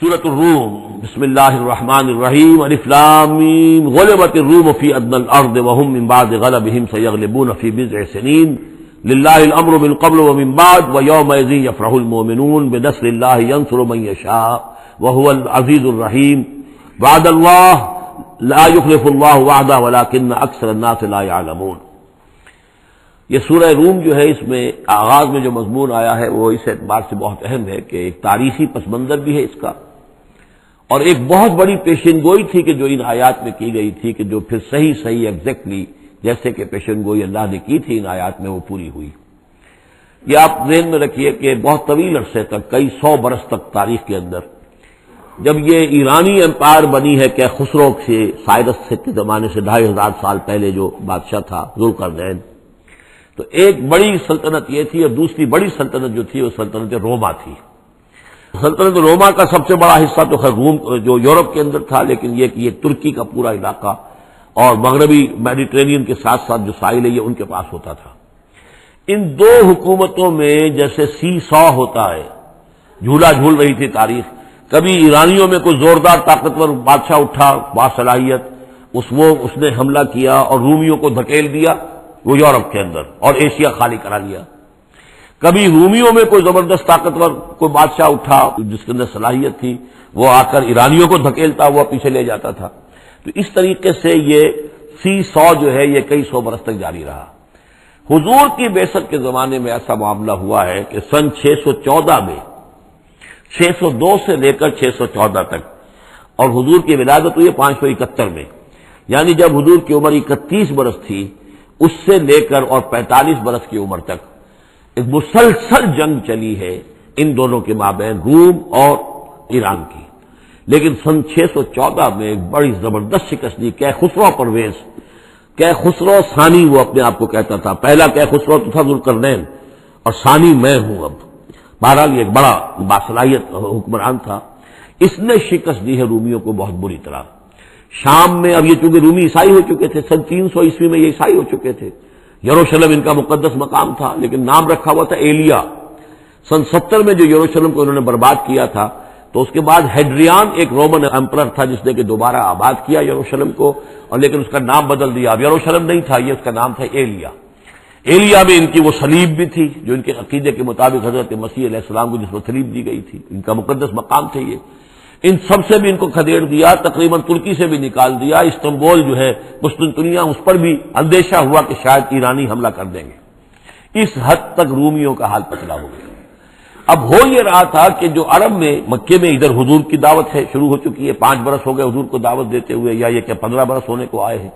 سورة الروم. بسم الله الرحمن الرحيم الافلام غلبت الروم في ادنى الارض وهم من بعد غلبهم سيغلبون في بضع سنين لله الامر من قبل ومن بعد ویوم ويومئذ يفرح المؤمنون. بنصر الله ينصر من يشاء وهو العزيز الرحيم بعد الله لا يخلف الله وعده ولكن اكثر الناس لا يعلمون یہ سورہ روم جو ہے، اس میں آغاز میں جو مضمون آیا ہے، وہ اس اعتبار سے بہت اہم ہے کہ ایک تاریخی پس منظر بھی ہے اس کا۔ اور ایک بہت بڑی پیشن گوئی تھی کہ جو ان آیات میں کی گئی تھی کہ جو پھر صحیح صحیح ایگزیکٹلی جیسے کہ پیشن گوئی اللہ نے کی تھی ان آیات میں وہ پوری ہوئی۔ یہ آپ ذہن میں رکھیے کہ بہت طویل عرصے تک، کئی سو برس تک تاریخ کے اندر، جب یہ ایرانی امپائر بنی ہے کہ خسرو سے سائرس کے زمانے سے ڈھائی ہزار سال پہلے جو بادشاہ تھا ذوالقرنین، تو ایک بڑی سلطنت یہ تھی اور دوسری بڑی سلطنت جو تھی وہ سلطنت روما تھی۔ سلطنت روما کا سب سے بڑا حصہ تو خیر روم جو یورپ کے اندر تھا، لیکن یہ کہ یہ ترکی کا پورا علاقہ اور مغربی میڈیٹرینین کے ساتھ ساتھ جو ساحل ہے، یہ ان کے پاس ہوتا تھا۔ ان دو حکومتوں میں جیسے سی سو ہوتا ہے، جھولا جھول رہی تھی تاریخ۔ کبھی ایرانیوں میں کوئی زوردار طاقتور بادشاہ اٹھا باصلاحیت اس وہ، اس نے حملہ کیا اور رومیوں کو دھکیل دیا، وہ یورپ کے اندر اور ایشیا خالی کرا لیا۔ کبھی رومیوں میں کوئی زبردست طاقتور کوئی بادشاہ اٹھا جس کے اندر صلاحیت تھی، وہ آ کر ایرانیوں کو دھکیلتا ہوا پیچھے لے جاتا تھا۔ تو اس طریقے سے یہ سی سو جو ہے، یہ کئی سو برس تک جاری رہا۔ حضور کی بیست کے زمانے میں ایسا معاملہ ہوا ہے کہ سن چھ سو چودہ میں، چھ سو دو سے لے کر چھ سو چودہ تک، اور حضور کی ولادت ہوئی پانچ سو اکہتر میں۔ یعنی جب حضور کی عمر اکتیس برس تھی، اس سے لے کر اور پینتالیس برس کی عمر تک ایک مسلسل جنگ چلی ہے ان دونوں کے مابین روم اور ایران کی۔ لیکن سن چھ سو چودہ میں ایک بڑی زبردست شکست دی کہ خسرو پرویز۔ کہ خسرو ثانی، وہ اپنے آپ کو کہتا تھا۔ پہلا کہ خسرو تو تھا ذوالقرنین، اور ثانی میں ہوں اب۔ بہرحال یہ ایک بڑا باصلاحیت حکمران تھا۔ اس نے شکست دی ہے رومیوں کو بہت بری طرح۔ شام میں، اب یہ چونکہ رومی عیسائی ہو چکے تھے، سن تین سو عیسوی میں یہ عیسائی ہو چکے تھے۔ یروشلم ان کا مقدس مقام تھا، لیکن نام رکھا ہوا تھا ایلیا۔ سن ستر میں جو یروشلم کو انہوں نے برباد کیا تھا، تو اس کے بعد ہیڈریان ایک رومن امپرر تھا جس نے کہ دوبارہ آباد کیا یروشلم کو، اور لیکن اس کا نام بدل دیا۔ اب یروشلم نہیں تھا، یہ اس کا نام تھا ایلیا۔ ایلیا میں ان کی وہ سلیب بھی تھی، جو ان کے عقیدے کے مطابق حضرت مسیح علیہ السلام کو جس میں سلیب دی گئی تھی۔ ان کا مقدس مقام تھا یہ۔ ان سب سے بھی ان کو کھدیڑ دیا، تقریباً ترکی سے بھی نکال دیا۔ استنبول جو ہے قسطنطنیہ اس پر بھی اندیشہ ہوا کہ شاید ایرانی حملہ کر دیں گے۔ اس حد تک رومیوں کا حال پتلا ہو گیا۔ اب ہو یہ رہا تھا کہ جو عرب میں، مکے میں ادھر حضور کی دعوت ہے، شروع ہو چکی ہے۔ پانچ برس ہو گئے حضور کو دعوت دیتے ہوئے، یا یہ کہ پندرہ برس ہونے کو آئے ہیں۔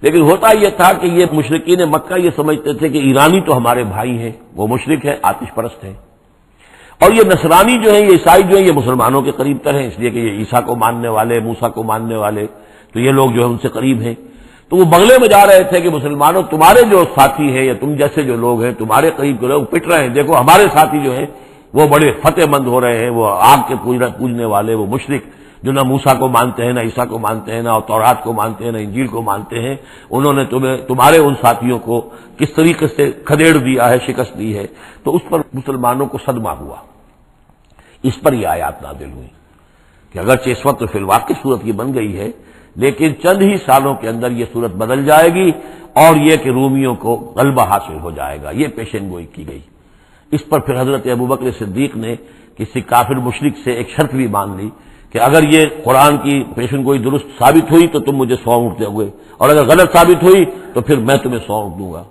لیکن ہوتا یہ تھا کہ یہ مشرقین مکہ یہ سمجھتے تھے کہ ایرانی تو ہمارے بھائی ہیں، وہ مشرق ہے آتش پرست ہیں۔ اور یہ نصرانی جو ہیں، یہ عیسائی جو ہیں، یہ مسلمانوں کے قریب تر ہیں، اس لیے کہ یہ عیسیٰ کو ماننے والے موسا کو ماننے والے، تو یہ لوگ جو ہے ان سے قریب ہیں۔ تو وہ بنگلے میں جا رہے تھے کہ مسلمانوں، تمہارے جو ساتھی ہیں یا تم جیسے جو لوگ ہیں، تمہارے قریب جو لوگ پٹ رہے ہیں، دیکھو ہمارے ساتھی جو ہیں، وہ بڑے فتح مند ہو رہے ہیں، وہ آگ کے پوجنے والے، وہ مشرق جو نہ موسا کو مانتے ہیں، نہ عیسیٰ کو مانتے ہیں، نہ تورات کو مانتے ہیں، نہ انجیل کو مانتے ہیں۔ انہوں نے تمہیں، تمہارے ان ساتھیوں کو کس طریقے سے کھدیڑ دیا ہے، شکست دی ہے۔ تو اس پر مسلمانوں کو صدمہ ہوا۔ اس پر یہ آیات نازل ہوئی کہ اگرچہ اس وقت فی الواقع کی صورت یہ بن گئی ہے، لیکن چند ہی سالوں کے اندر یہ صورت بدل جائے گی اور یہ کہ رومیوں کو غلبہ حاصل ہو جائے گا، یہ پیشن گوئی کی گئی۔ اس پر پھر حضرت ابو بکر صدیق نے کسی کافر مشرق سے ایک شرط بھی مان لی کہ اگر یہ قرآن کی پیشن گوئی درست ثابت ہوئی تو تم مجھے سو اونٹ ہوئے، اور اگر غلط ثابت ہوئی تو پھر میں تمہیں سو اونٹ دوں گا۔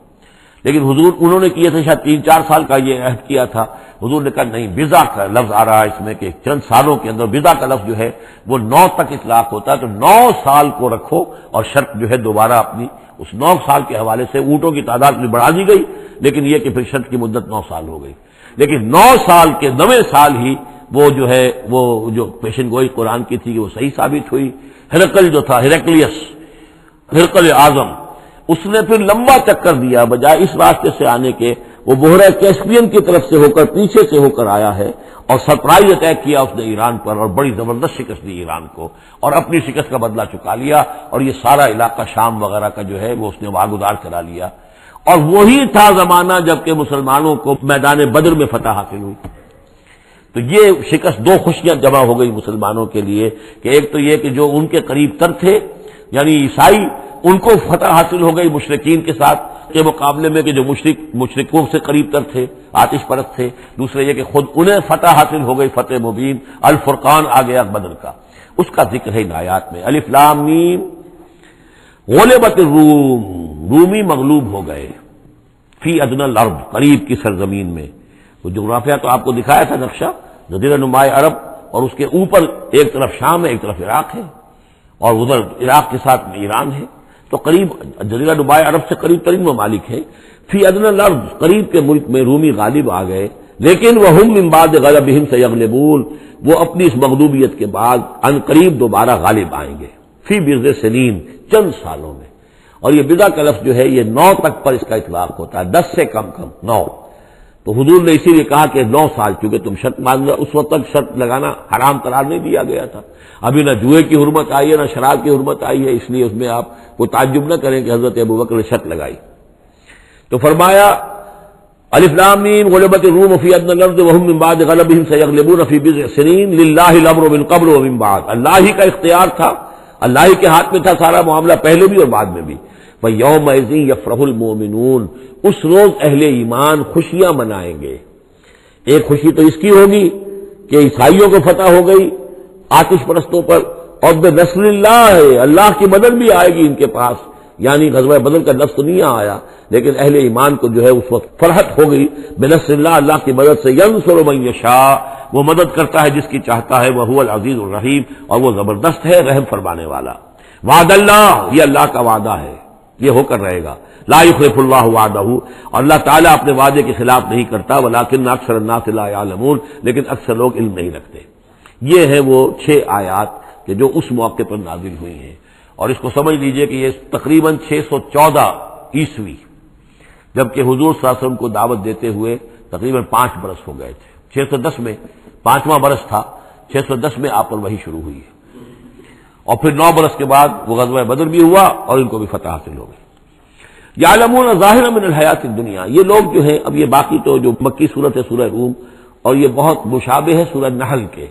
لیکن حضور انہوں نے کیے تھے شاید تین چار سال کا یہ عہد کیا تھا۔ حضور نے کہا نہیں بزا کا لفظ آ رہا ہے اس میں کہ چند سالوں کے اندر بزا کا لفظ جو ہے وہ نو تک اطلاق ہوتا ہے۔ تو نو سال کو رکھو اور شرط جو ہے دوبارہ اپنی اس نو سال کے حوالے سے اونٹوں کی تعداد میں بڑھا دی گئی۔ لیکن یہ کہ پھر شرط کی مدت نو سال ہو گئی۔ لیکن نو سال کے نویں سال ہی وہ جو ہے وہ جو پیشن گوئی قرآن کی تھی وہ صحیح ثابت ہوئی۔ ہرکل جو تھا ہرکلیس ہرکل اعظم اس نے پھر لمبا چکر دیا، بجائے اس راستے سے آنے کے، وہ بحرہ کیسپین کی طرف سے ہو کر پیچھے سے ہو کر آیا ہے اور سرپرائز اٹیک کیا اس نے ایران پر اور بڑی زبردست شکست دی ایران کو اور اپنی شکست کا بدلہ چکا لیا اور یہ سارا علاقہ شام وغیرہ کا جو ہے وہ اس نے واگدار کرا لیا۔ اور وہی تھا زمانہ جبکہ مسلمانوں کو میدان بدر میں فتح حاصل ہوئی۔ تو یہ شکست دو خوشیاں جمع ہو گئی مسلمانوں کے لیے کہ ایک تو یہ کہ جو ان کے قریب تر تھے یعنی عیسائی، ان کو فتح حاصل ہو گئی مشرقین کے ساتھ کے مقابلے میں کہ جو مشرق مشرقوں سے قریب تر تھے، آتش پرست تھے۔ دوسرے یہ کہ خود انہیں فتح حاصل ہو گئی فتح مبین، الفرقان آ گیا بدر کا۔ اس کا ذکر ہے نایات میں۔ الفلامیم غلبت روم رومی مغلوب ہو گئے۔ فی ادن العرب قریب کی سرزمین میں۔ وہ جغرافیہ تو آپ کو دکھایا تھا نقشہ۔ جزیرہ نمایاں عرب اور اس کے اوپر ایک طرف شام ہے، ایک طرف عراق ہے۔ اور ادھر عراق کے ساتھ ایران ہے، تو قریب جزیرہ نمایاں عرب سے قریب ترین ممالک ہے۔ فی ادن العرب قریب کے ملک میں رومی غالب آ گئے۔ لیکن وہ ہم امباد غلب سے یغلبون وہ اپنی اس مغلوبیت کے بعد ان قریب دوبارہ غالب آئیں گے۔ فی برز سلیم چند سالوں میں۔ اور یہ بدا کا لفظ جو ہے، یہ نو تک پر اس کا اطلاق ہوتا ہے، دس سے کم کم نو۔ تو حضور نے اسی لیے کہا کہ نو سال چونکہ تم شرط مان لو، اس وقت تک شرط لگانا حرام قرار نہیں دیا گیا تھا۔ ابھی نہ جوئے کی حرمت آئی ہے، نہ شراب کی حرمت آئی ہے، اس لیے اس میں آپ کو تعجب نہ کریں کہ حضرت ابو بکر نے شرط لگائی۔ تو فرمایا الفلامین غلبت الروم فی ادن الارض وهم من بعد غلبهم سيغلبون في بضع سنين لله الامر من قبل ومن بعد۔ اللہ ہی کا اختیار تھا، اللہ ہی کے ہاتھ میں تھا سارا معاملہ، پہلے بھی اور بعد میں بھی۔ وہ یوم یفرح المومنون اس روز اہل ایمان خوشیاں منائیں گے۔ ایک خوشی تو اس کی ہوگی کہ عیسائیوں کو فتح ہو گئی آتش پرستوں پر، اور بے نسل اللہ ہے، اللہ کی مدد بھی آئے گی ان کے پاس۔ یعنی غزوہ بدل کا لفظ نہیں آیا، لیکن اہل ایمان کو جو ہے اس وقت فرحت ہو گئی۔ بے نسل اللہ اللہ کی مدد سے ین سر شاہ وہ مدد کرتا ہے جس کی چاہتا ہے، وہ العزیز الرحیم۔ اور وہ زبردست ہے رحم فرمانے والا۔ وعد اللہ، یہ اللہ کا وعدہ ہے۔ یہ ہو کر رہے گا۔ لا يخلف اللہ وعدہ۔ اور اللہ تعالیٰ اپنے وعدے کے خلاف نہیں کرتا، ولیکن اکثر الناس لا يعلمون لیکن اکثر لوگ علم نہیں رکھتے۔ یہ ہیں وہ چھ آیات کہ جو اس موقع پر نازل ہوئی ہیں۔ اور اس کو سمجھ لیجیے کہ یہ تقریباً چھ سو چودہ عیسوی، جبکہ حضور صلی اللہ علیہ وسلم کو دعوت دیتے ہوئے تقریباً پانچ برس ہو گئے تھے۔ چھ سو دس میں پانچواں برس تھا، چھ سو دس میں آپ پر وہی شروع ہوئی ہے۔ اور پھر نو برس کے بعد وہ غزوہ بدر بھی ہوا اور ان کو بھی فتح حاصل ہو گئی۔ یا ظاہر من الحیات دنیا یہ لوگ جو ہیں، اب یہ باقی تو جو مکی صورت ہے، سورہ روم، اور یہ بہت مشابہ ہے سورہ نحل کے۔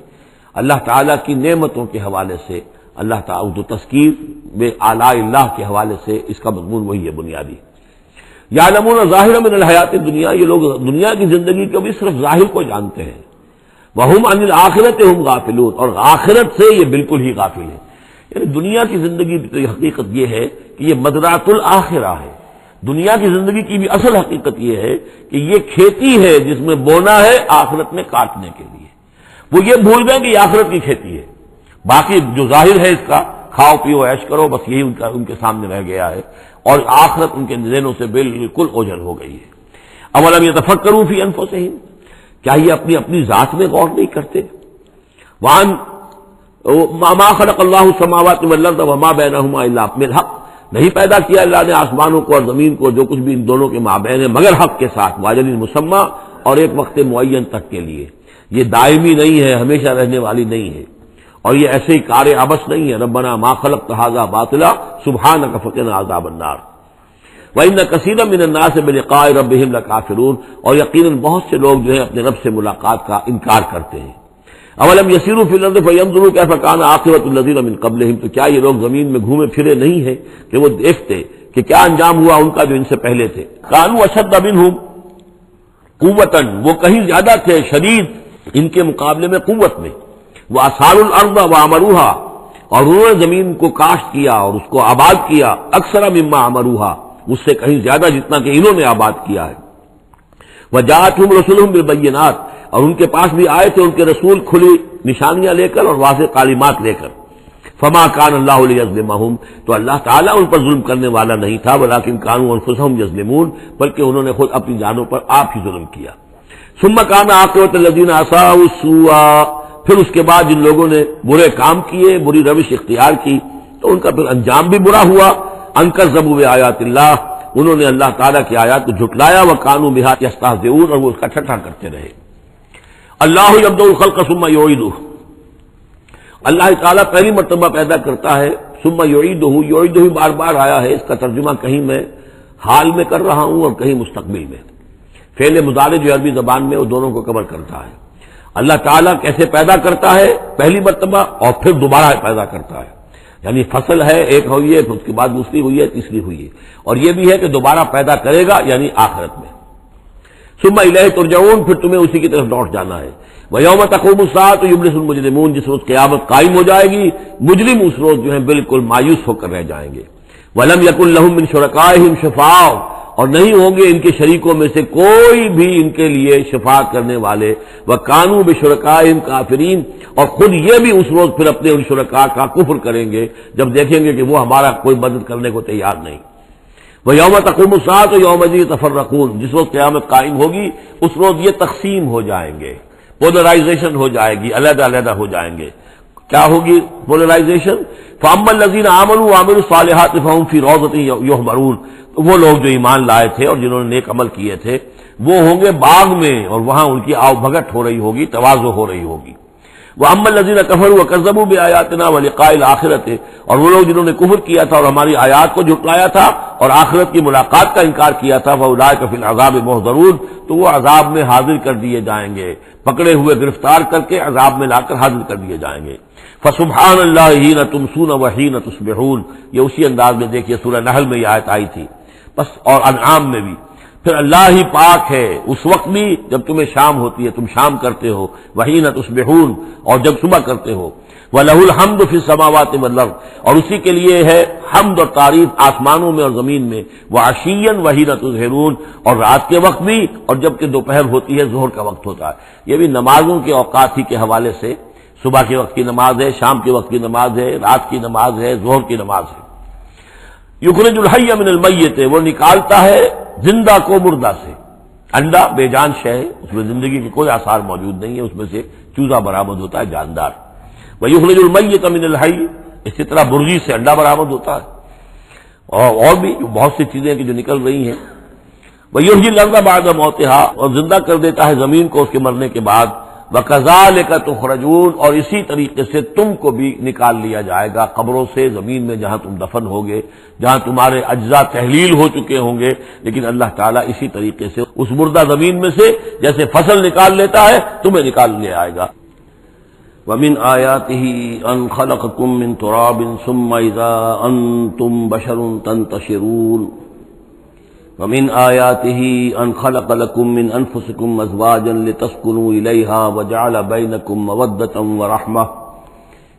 اللہ تعالیٰ کی نعمتوں کے حوالے سے، اللہ تعالیٰ تذکیر میں اعلیٰ اللہ کے حوالے سے اس کا مضمون وہی ہے، بنیادی۔ یا ظاہر من الحیات دنیا یہ لوگ دنیا کی زندگی کو بھی صرف ظاہر کو جانتے ہیں۔ وہ ہم انل آخرت ہم غافلون، اور آخرت سے یہ بالکل ہی غافل ہے یعنی دنیا کی زندگی کی حقیقت یہ ہے کہ یہ مدرات الآخرہ ہے۔ دنیا کی زندگی کی بھی اصل حقیقت یہ ہے کہ یہ کھیتی ہے جس میں بونا ہے آخرت میں کاٹنے کے لیے۔ وہ یہ بھول گئے کہ یہ آخرت کی کھیتی ہے۔ باقی جو ظاہر ہے اس کا، کھاؤ پیو ایش کرو، بس یہی ان کا، ان کے سامنے رہ گیا ہے۔ اور آخرت ان کے ذہنوں سے بالکل اوجل ہو گئی ہے۔ اول اب یہ تفق کروں فی انفوں سے ہی کیا یہ اپنی اپنی ذات میں غور نہیں کرتے؟ وہاں ما خلق اللہ سماوات وما بینہما الا بالحق نہیں پیدا کیا اللہ نے آسمانوں کو اور زمین کو، جو کچھ بھی ان دونوں کے مابین ہیں، مگر حق کے ساتھ واجد مسمہ اور ایک وقت معین تک کے لیے۔ یہ دائمی نہیں ہے، ہمیشہ رہنے والی نہیں ہے۔ اور یہ ایسے ہی کار آبس نہیں ہے۔ ربنا ما خلق تحاظہ باطلا سبحان کا فقر عذاب النار۔ وہی نہ کثیر من الناس سے بلقاء رب لکافرون اور یقیناً بہت سے لوگ جو ہے اپنے رب سے ملاقات کا انکار کرتے ہیں۔ اولم یسیر فیم کیسا کان آخرت النظیر من قبل تو کیا یہ لوگ زمین میں گھومے پھرے نہیں ہیں کہ وہ دیکھتے کہ کیا انجام ہوا ان کا جو ان سے پہلے تھے؟ کانو اشد ابن ہوں قوتن وہ کہیں زیادہ تھے، شدید ان کے مقابلے میں قوت میں۔ وہ آسار الارض و امروہا اور انہوں نے زمین کو کاشت کیا اور اس کو آباد کیا، اکثر مما امروہا اس سے کہیں زیادہ جتنا کہ انہوں نے آباد کیا ہے۔ وہ جات ہوں رسول بالبینات اور ان کے پاس بھی آئے تھے، ان کے رسول کھلی نشانیاں لے کر اور واضح تعلیمات لے کر۔ فما کان اللہ علیہ تو اللہ تعالیٰ ان پر ظلم کرنے والا نہیں تھا بلاکن کانو الفظم یزلمون بلکہ انہوں نے خود اپنی جانوں پر آپ ہی ظلم کیا۔ سما کان آقوت الدین آسا پھر اس کے بعد جن لوگوں نے برے کام کیے، بری روش اختیار کی، تو ان کا پھر انجام بھی برا ہوا۔ انکر زبو آیات اللہ۔ انہوں نے اللہ تعالیٰ کی آیات کو جھٹلایا۔ وہ قانون بہار اور وہ اس کا ٹھٹھا کرتے رہے۔ اللہ عبد الخل سما یوعید اللہ تعالیٰ پہلی مرتبہ پیدا کرتا ہے سما یوعید ہوں یوعید ہی بار بار آیا ہے، اس کا ترجمہ کہیں میں حال میں کر رہا ہوں اور کہیں مستقبل میں۔ فیل مظاہرے جو عربی زبان میں، وہ دونوں کو کور کرتا ہے۔ اللہ تعالیٰ کیسے پیدا کرتا ہے؟ پہلی مرتبہ اور پھر دوبارہ پیدا کرتا ہے۔ یعنی فصل ہے، ایک ہوئی ہے، پھر اس کے بعد دوسری ہوئی ہے، تیسری ہوئی ہے۔ اور یہ بھی ہے کہ دوبارہ پیدا کرے گا یعنی آخرت میں۔ صبح الہ ترجعون، پھر تمہیں اسی کی طرف لوٹ جانا ہے۔ وہ یوم تقوم تو یبلس المجرمون، جس روز قیامت قائم ہو جائے گی، مجرم اس روز جو ہے بالکل مایوس ہو کر رہ جائیں گے۔ ولم یق الحم شرکا شفا اور نہیں ہوں گے ان کے شریکوں میں سے کوئی بھی ان کے لیے شفا کرنے والے۔ وہ قانون بے کافرین، اور خود یہ بھی اس روز پھر اپنے ان شرکا کا کفر کریں گے، جب دیکھیں گے کہ وہ ہمارا کوئی مدد کرنے کو تیار نہیں۔ وہ یوم تقوم سات یوم جی تفر رقون جس روز قیامت قائم ہوگی، اس روز یہ تقسیم ہو جائیں گے پولرائزیشن ہو جائے گی، علیحدہ علیحدہ ہو جائیں گے۔ کیا ہوگی پولرائزیشن فام الزین عامر عامر صالحات فہم فی روزتی یوہ مرون وہ لوگ جو ایمان لائے تھے اور جنہوں نے نیک عمل کیے تھے، وہ ہوں گے باغ میں اور وہاں ان کی آؤ بھگت ہو رہی ہوگی توازو ہو رہی ہوگی۔ وہ امن الزین کفر و کرزبو بھی آیات نا و لقائل آخرت اور وہ لوگ جنہوں نے کفر کیا تھا اور ہماری آیات کو جھٹلایا تھا اور آخرت کی ملاقات کا انکار کیا تھا وہ ادا کفل عذاب بہت ضرور تو وہ عذاب میں حاضر کر دیے جائیں گے۔ پکڑے ہوئے گرفتار کر کے عذاب میں لا کر حاضر کر دیے جائیں گے۔ فسبحان اللہ ہی نہ تم سون وحی نہ تسبحون یہ اسی انداز میں دیکھیے، سورہ نحل میں یہ آیت آئی تھی۔ بس، اور انعام میں بھی۔ پھر اللہ ہی پاک ہے۔ اس وقت بھی جب تمہیں شام ہوتی ہے، تم شام کرتے ہو۔ وہی نہ تسبحون اور جب صبح کرتے ہو۔ وہ لہ الحمد پھر سماوات مطلب اور اسی کے لیے ہے حمد اور تعریف آسمانوں میں اور زمین میں۔ وہ اشین وہی نہ تظہرون۔ اور رات کے وقت بھی، اور جبکہ دوپہر ہوتی ہے زہر کا وقت ہوتا ہے۔ یہ بھی نمازوں کے اوقات ہی کے حوالے سے۔ صبح کے وقت کی نماز ہے، شام کے وقت کی نماز ہے، رات کی نماز ہے زہر کی نماز ہے۔ یقرج الحی من المیت، وہ نکالتا ہے زندہ کو مردہ سے۔ انڈا، بے جان شہ ہے، اس میں زندگی کے کوئی آثار موجود نہیں ہے، اس میں سے چوزا برآمد ہوتا ہے، جاندار۔ وہ یخرج المیت من الحی، اسی طرح برغی سے انڈا برآمد ہوتا ہے۔ اور اور بھی بہت سی چیزیں کہ جو نکل رہی ہیں۔ وہ یوہی لرزہ بعد موتحا اور زندہ کر دیتا ہے زمین کو اس کے مرنے کے بعد۔ بقضا لے کر اور اسی طریقے سے تم کو بھی نکال لیا جائے گا قبروں سے، زمین میں جہاں تم دفن ہوگے، جہاں تمہارے اجزاء تحلیل ہو چکے ہوں گے۔ لیکن اللہ تعالیٰ اسی طریقے سے اس مردہ زمین میں سے جیسے فصل نکال لیتا ہے، تمہیں نکال لیا آئے گا۔ ومن آیات ہی ان خلق کم ان تراب ثم اذا انتم بشر تنتشرون ومن آياته أن خلق لكم من أنفسكم أزواجا لتسكنوا إليها وجعل بينكم مودة ورحمة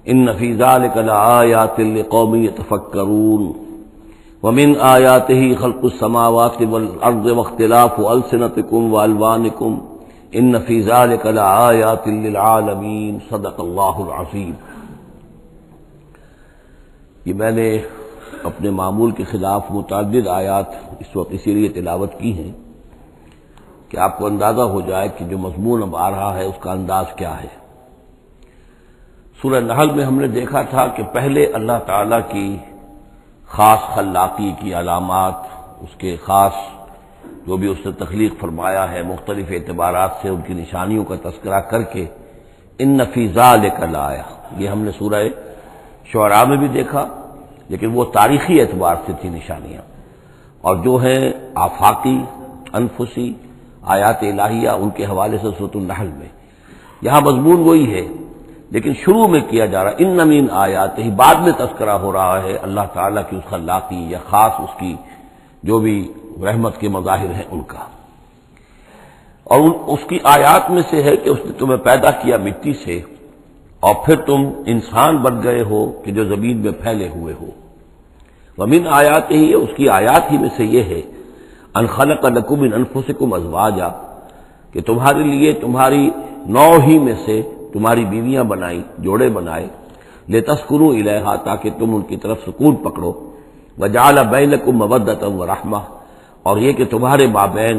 إن في ذلك لآيات لقوم يتفكرون ومن آياته خلق السماوات والأرض واختلاف ألسنتكم وألوانكم إن في ذلك لآيات للعالمين صدق الله العظيم. یہ میں نے اپنے معمول کے خلاف متعدد آیات اس وقت اسی لیے تلاوت کی ہیں کہ آپ کو اندازہ ہو جائے کہ جو مضمون اب آ رہا ہے، اس کا انداز کیا ہے۔ سورہ نحل میں ہم نے دیکھا تھا کہ پہلے اللہ تعالی کی خاص خلاقی کی علامات، اس کے خاص جو بھی اس نے تخلیق فرمایا ہے، مختلف اعتبارات سے ان کی نشانیوں کا تذکرہ کر کے ان نفیزہ لے کر لایا یہ ہم نے سورہ شعراء میں بھی دیکھا۔ لیکن وہ تاریخی اعتبار سے تھی نشانیاں۔ اور جو ہیں آفاقی، انفسی، آیات الہیہ، ان کے حوالے سے صورت النحل میں۔ یہاں مضمون وہی ہے، لیکن شروع میں کیا جا رہا ان نمین آیات ہی بعد میں تذکرہ ہو رہا ہے اللہ تعالیٰ کی اس خلاقی یا خاص اس کی جو بھی رحمت کے مظاہر ہیں ان کا۔ اور اس کی آیات میں سے ہے کہ اس نے تمہیں پیدا کیا مٹی سے۔ اور پھر تم انسان بن گئے ہو کہ جو زمین میں پھیلے ہوئے ہو۔ ومن آیات ہی، اس کی آیات ہی میں سے یہ ہے انخلق نقم ان انفسکم ازواجا، کہ تمہارے لیے تمہاری نو ہی میں سے تمہاری بیویاں بنائی، جوڑے بنائے۔ لے تسکروں الحا تاکہ تم ان کی طرف سکون پکڑو۔ وجال بینکم مودتم و رحمہ، اور یہ کہ تمہارے مابین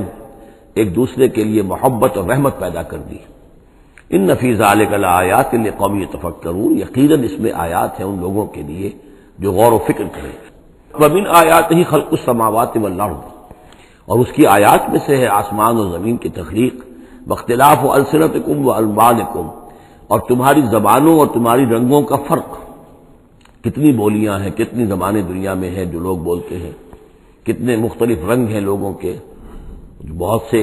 ایک دوسرے کے لیے محبت اور رحمت پیدا کر دی۔ ان نفیز علیہ آیات قومی تفکرون یقیناً اس میں آیات ہیں ان لوگوں کے لیے جو غور و فکر کریں۔ ومن آیات ہی خلق السماوات والارض، اور اس کی آیات میں سے ہے آسمان و زمین کی تخلیق بختلاف و السنت کم و البان اور تمہاری زبانوں اور تمہاری رنگوں کا فرق۔ کتنی بولیاں ہیں، کتنی زبانیں دنیا میں ہیں جو لوگ بولتے ہیں۔ کتنے مختلف رنگ ہیں لوگوں کے۔ بہت سے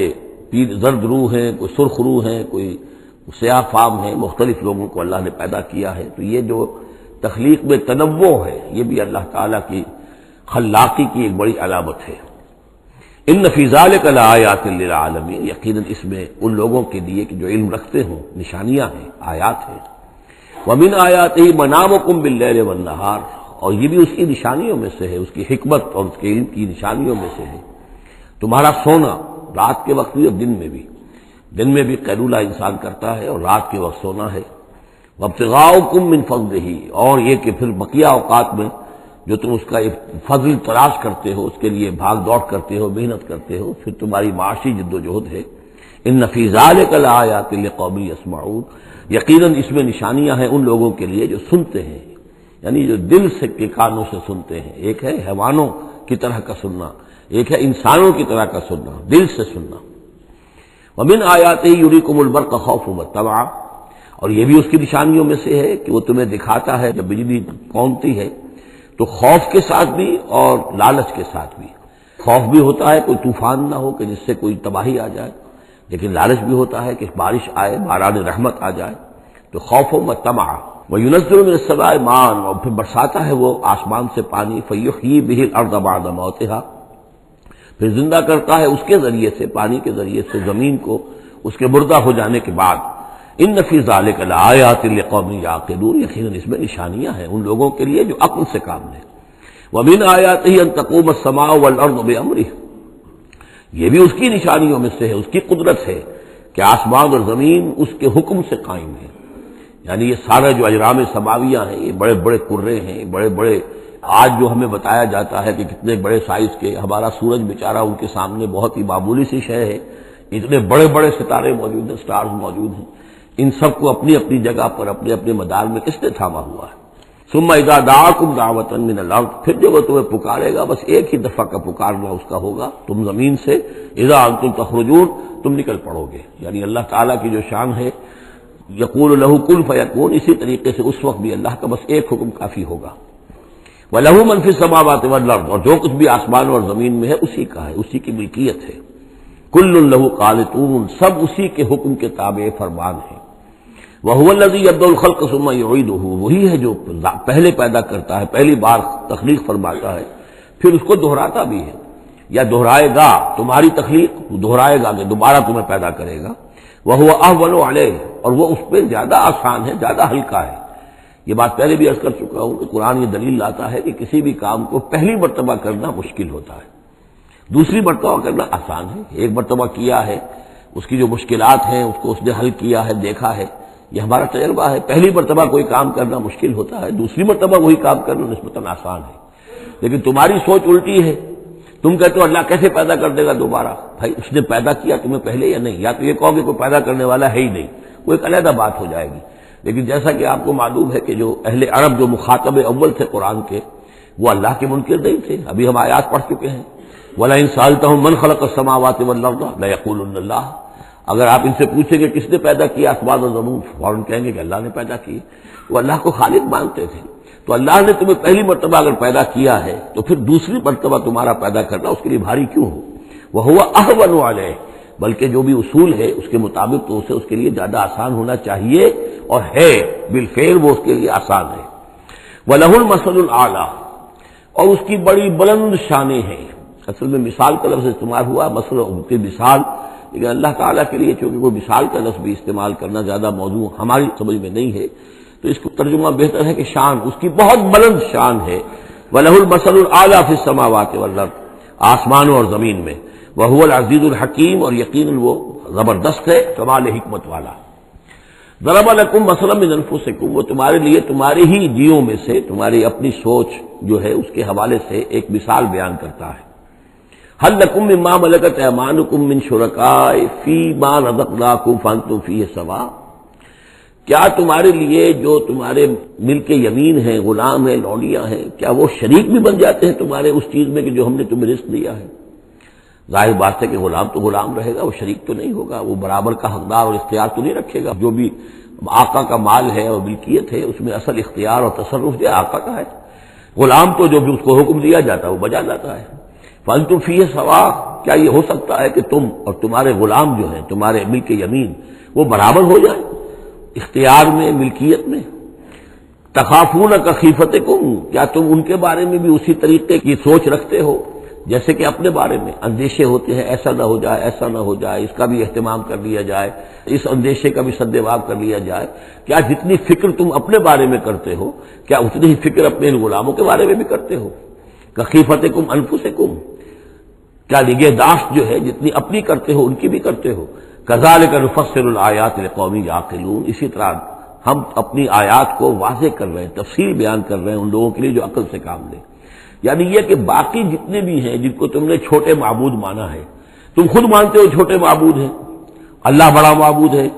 پیر زرد روح ہیں، کوئی سرخ روح ہیں، کوئی سیاہ فام ہیں، مختلف لوگوں کو اللہ نے پیدا کیا ہے۔ تو یہ جو تخلیق میں تنوع ہے، یہ بھی اللہ تعالیٰ کی خلاقی کی ایک بڑی علامت ہے۔ ان نفیزال کا آیات عالمی یقیناً اس میں ان لوگوں کے لیے کہ جو علم رکھتے ہوں، نشانیاں ہیں، آیات ہیں۔ ومن آیات ہی منام و کم بل اور یہ بھی اس کی نشانیوں میں سے ہے، اس کی حکمت اور اس کے علم کی نشانیوں میں سے ہے۔ تمہارا سونا رات کے وقت بھی اور دن میں بھی۔ دن میں بھی قیرولہ انسان کرتا ہے اور رات کے وقت سونا ہے۔ وبتغاؤ کم من فضل ہی اور یہ کہ پھر بقیہ اوقات میں جو تم اس کا فضل تلاش کرتے ہو، اس کے لیے بھاگ دوڑ کرتے ہو، محنت کرتے ہو، پھر تمہاری معاشی جد و جہد ہے۔ ان نفیزال کل آیا قل قومی اسماعود یقیناً اس میں نشانیاں ہیں ان لوگوں کے لیے جو سنتے ہیں یعنی جو دل سے کے کانوں سے سنتے ہیں۔ ایک ہے حیوانوں کی طرح کا سننا، ایک ہے انسانوں کی طرح کا سننا، دل سے سننا۔ ومن آیات یوری کو ملبر کا خوف تباہ اور یہ بھی اس کی نشانیوں میں سے ہے کہ وہ تمہیں دکھاتا ہے جب بجلی کونتی ہے، تو خوف کے ساتھ بھی اور لالچ کے ساتھ بھی۔ خوف بھی ہوتا ہے، کوئی طوفان نہ ہو کہ جس سے کوئی تباہی آ جائے، لیکن لالچ بھی ہوتا ہے کہ بارش آئے، باران رحمت آ جائے۔ تو خوف و تما وہ یونسر میں سوائے مان اور پھر برساتا ہے وہ آسمان سے پانی فیوق ہی بہل اردباد موتحا پھر زندہ کرتا ہے اس کے ذریعے سے، پانی کے ذریعے سے، زمین کو اس کے مردہ ہو جانے کے بعد۔ ان نفیز علیہ آیات قومی یا یقیناً اس میں نشانیاں ہیں ان لوگوں کے لیے جو عقل سے کام لیں۔ وہ آیات ہی ان تقوم سما والارض امری یہ بھی اس کی نشانیوں میں سے ہے، اس کی قدرت ہے کہ آسمان اور زمین اس کے حکم سے قائم ہے یعنی یہ سارا جو اجرام سماویاں ہیں، یہ بڑے بڑے کرے ہیں، بڑے بڑے آج جو ہمیں بتایا جاتا ہے کہ کتنے بڑے سائز کے ہمارا سورج بیچارہ ان کے سامنے بہت ہی معمولی سی شے ہے، اتنے بڑے بڑے ستارے موجود ہیں سٹارز موجود ہیں۔ ان سب کو اپنی اپنی جگہ پر، اپنے اپنے مدار میں کس نے تھاما ہوا ہے؟ سما ادا دا کم دعوت من اللہ پھر جب وہ تمہیں پکارے گا، بس ایک ہی دفعہ کا پکارنا اس کا ہوگا، تم زمین سے ادا تم تخرجون، تم نکل پڑو گے۔ یعنی اللہ تعالیٰ کی جو شان ہے، یقول لہو کل فیقون اسی طریقے سے اس وقت بھی اللہ کا بس ایک حکم کافی ہوگا۔ وہ لہو منفی سماوات اور جو کچھ بھی آسمان اور زمین میں ہے، اسی کا ہے، اسی کی ملکیت ہے۔ کل الہو قالتون سب اسی کے حکم کے تابع فرمان ہیں۔ وہ الزی عبد الخلق سما عید وہی ہے جو پہلے پیدا کرتا ہے، پہلی بار تخلیق فرماتا ہے۔ پھر اس کو دہراتا بھی ہے۔ یا دہرائے گا تمہاری تخلیق دہرائے گا کہ دوبارہ تمہیں پیدا کرے گا۔ وہ احول علیہ اور وہ اس پہ زیادہ آسان ہے، زیادہ ہلکا ہے۔ یہ بات پہلے بھی عرض کر چکا ہوں کہ قرآن یہ دلیل لاتا ہے کہ کسی بھی کام کو پہلی مرتبہ کرنا مشکل ہوتا ہے۔ دوسری مرتبہ کرنا آسان ہے۔ ایک مرتبہ کیا ہے، اس کی جو مشکلات ہیں، اس کو اس نے حل کیا ہے، دیکھا ہے۔ یہ ہمارا تجربہ ہے۔ پہلی مرتبہ کوئی کام کرنا مشکل ہوتا ہے، دوسری مرتبہ وہی کام کرنا نسبتاً آسان ہے۔ لیکن تمہاری سوچ الٹی ہے۔ تم کہتے ہو اللہ کیسے پیدا کر دے گا دوبارہ؟ بھائی، اس نے پیدا کیا تمہیں پہلے یا نہیں؟ یا تو یہ کہو کہ کوئی پیدا کرنے والا ہے ہی نہیں۔ وہ ایک علیحدہ بات ہو جائے گی۔ لیکن جیسا کہ آپ کو معلوم ہے کہ جو اہل عرب جو مخاطب اول تھے قرآن کے، وہ اللہ کے منکر نہیں تھے۔ ابھی ہم آیات پڑھ چکے ہیں۔ ولا ان ہوں من خلق السماوات والارض لا یقول اللہ اگر آپ ان سے پوچھیں کہ کس نے پیدا کیا اسباد و زمون فوراً کہیں گے کہ اللہ نے پیدا کی، وہ اللہ کو خالد مانتے تھے۔ تو اللہ نے تمہیں پہلی مرتبہ اگر پیدا کیا ہے، تو پھر دوسری مرتبہ تمہارا پیدا کرنا اس کے لیے بھاری کیوں ہو؟ وہ ہوا احون والے بلکہ جو بھی اصول ہے، اس کے مطابق تو اسے اس کے لیے زیادہ آسان ہونا چاہیے۔ اور ہے، بالفعل وہ اس کے لیے آسان ہے۔ وہ لہ المسل العلیٰ اور اس کی بڑی بلند شانیں ہیں۔ اصل میں مثال کا لفظ استعمال ہوا مسل کی مثال۔ لیکن اللہ تعالیٰ کے لیے چونکہ وہ مثال کا لفظ بھی استعمال کرنا زیادہ موضوع ہماری سمجھ میں نہیں ہے، تو اس کو ترجمہ بہتر ہے کہ شان، اس کی بہت بلند شان ہے۔ ولہ المسل العلیٰ فی السماوات والارض آسمانوں اور زمین میں۔ وہ العزیز الحکیم اور یقین وہ زبردست ہے، کمال حکمت والا۔ ضرب الکم مسلم انفسکم، وہ تمہارے لیے تمہارے ہی جیوں میں سے، تمہاری اپنی سوچ جو ہے اس کے حوالے سے ایک مثال بیان کرتا ہے۔ حل لکم ماں ملکت امان کم من شرکائے فی ماں رزق فن تو فی سوا؟ کیا تمہارے لیے جو تمہارے مل کے یمین ہیں، غلام ہیں لوڈیاں ہیں، کیا وہ شریک بھی بن جاتے ہیں تمہارے اس چیز میں کہ جو ہم نے تمہیں رزق دیا ہے؟ ظاہر بات ہے کہ غلام تو غلام رہے گا، وہ شریک تو نہیں ہوگا، وہ برابر کا حقدار اور اختیار تو نہیں رکھے گا۔ جو بھی آقا کا مال ہے اور ملکیت ہے، اس میں اصل اختیار اور تصرف جو آقا کا ہے۔ غلام تو جو بھی اس کو حکم دیا جاتا ہے، وہ بجا جاتا ہے۔ فالتو فی سوا کیا یہ ہو سکتا ہے کہ تم اور تمہارے غلام جو ہیں، تمہارے مل کے یمین، وہ برابر ہو جائیں اختیار میں، ملکیت میں؟ تخافون کا کم کیا تم ان کے بارے میں بھی اسی طریقے کی سوچ رکھتے ہو؟ جیسے کہ اپنے بارے میں اندیشے ہوتے ہیں، ایسا نہ ہو جائے، ایسا نہ ہو جائے، اس کا بھی اہتمام کر لیا جائے، اس اندیشے کا بھی سدباب کر لیا جائے۔ کیا جتنی فکر تم اپنے بارے میں کرتے ہو، کیا اتنی ہی فکر اپنے ان غلاموں کے بارے میں بھی کرتے ہو؟ کخیفت کم انفو سے کم کیا نگہداشت جو ہے، جتنی اپنی کرتے ہو، ان کی بھی کرتے ہو؟ کزال کا نفسر الآیات قومی یا اسی طرح ہم اپنی آیات کو واضح کر رہے ہیں، تفصیل بیان کر رہے ہیں ان لوگوں کے لیے جو عقل سے کام لیں۔ یعنی یہ کہ باقی جتنے بھی ہیں جن کو تم نے چھوٹے معبود مانا ہے، تم خود مانتے ہو چھوٹے معبود ہیں۔ اللہ بڑا معبود ہے،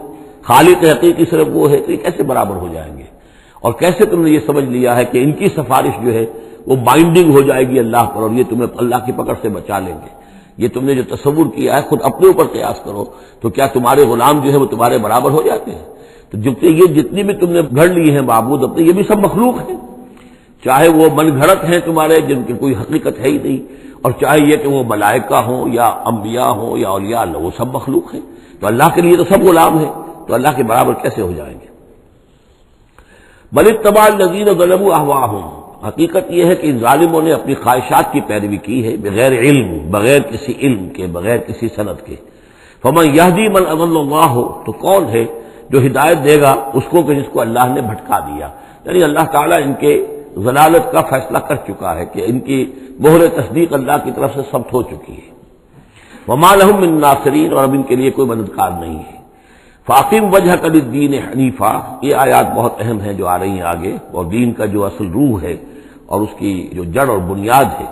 خالق حقیقی صرف وہ ہے تو یہ کیسے برابر ہو جائیں گے؟ اور کیسے تم نے یہ سمجھ لیا ہے کہ ان کی سفارش جو ہے وہ بائنڈنگ ہو جائے گی اللہ پر اور یہ تمہیں اللہ کی پکڑ سے بچا لیں گے۔ یہ تم نے جو تصور کیا ہے، خود اپنے اوپر قیاس کرو تو کیا تمہارے غلام جو ہے وہ تمہارے برابر ہو جاتے ہیں؟ تو جب یہ جتنی بھی تم نے گھڑ لی ہیں معبود، اپنے یہ بھی سب مخلوق ہیں۔ چاہے وہ من گھڑت ہیں تمہارے جن کی کوئی حقیقت ہے ہی نہیں، اور چاہے یہ کہ وہ ملائکہ ہوں یا انبیاء ہوں یا اولیاء اللہ، وہ سب مخلوق ہیں۔ تو اللہ کے لیے تو سب غلام ہیں، تو اللہ کے برابر کیسے ہو جائیں گے؟ بل تبال نذیر غلب احوا ہوں حقیقت یہ ہے کہ ان ظالموں نے اپنی خواہشات کی پیروی کی ہے بغیر علم، بغیر کسی علم کے، بغیر کسی صنعت کے۔ فمن یہدی من اغل اللہ ہو تو کون ہے جو ہدایت دے گا؟ اس کو کہ جس کو اللہ نے بھٹکا دیا۔ یعنی اللہ تعالیٰ ان کے ضلالت کا فیصلہ کر چکا ہے کہ ان کی مہر تصدیق اللہ کی طرف سے سب ہو چکی ہے۔ من ناصرین اور اب ان کے لیے کوئی مددگار نہیں ہے۔ فاقم وجہ کل دین حنیفہ یہ آیات بہت اہم ہیں جو آ رہی ہیں آگے۔ اور دین کا جو اصل روح ہے اور اس کی جو جڑ اور بنیاد ہے۔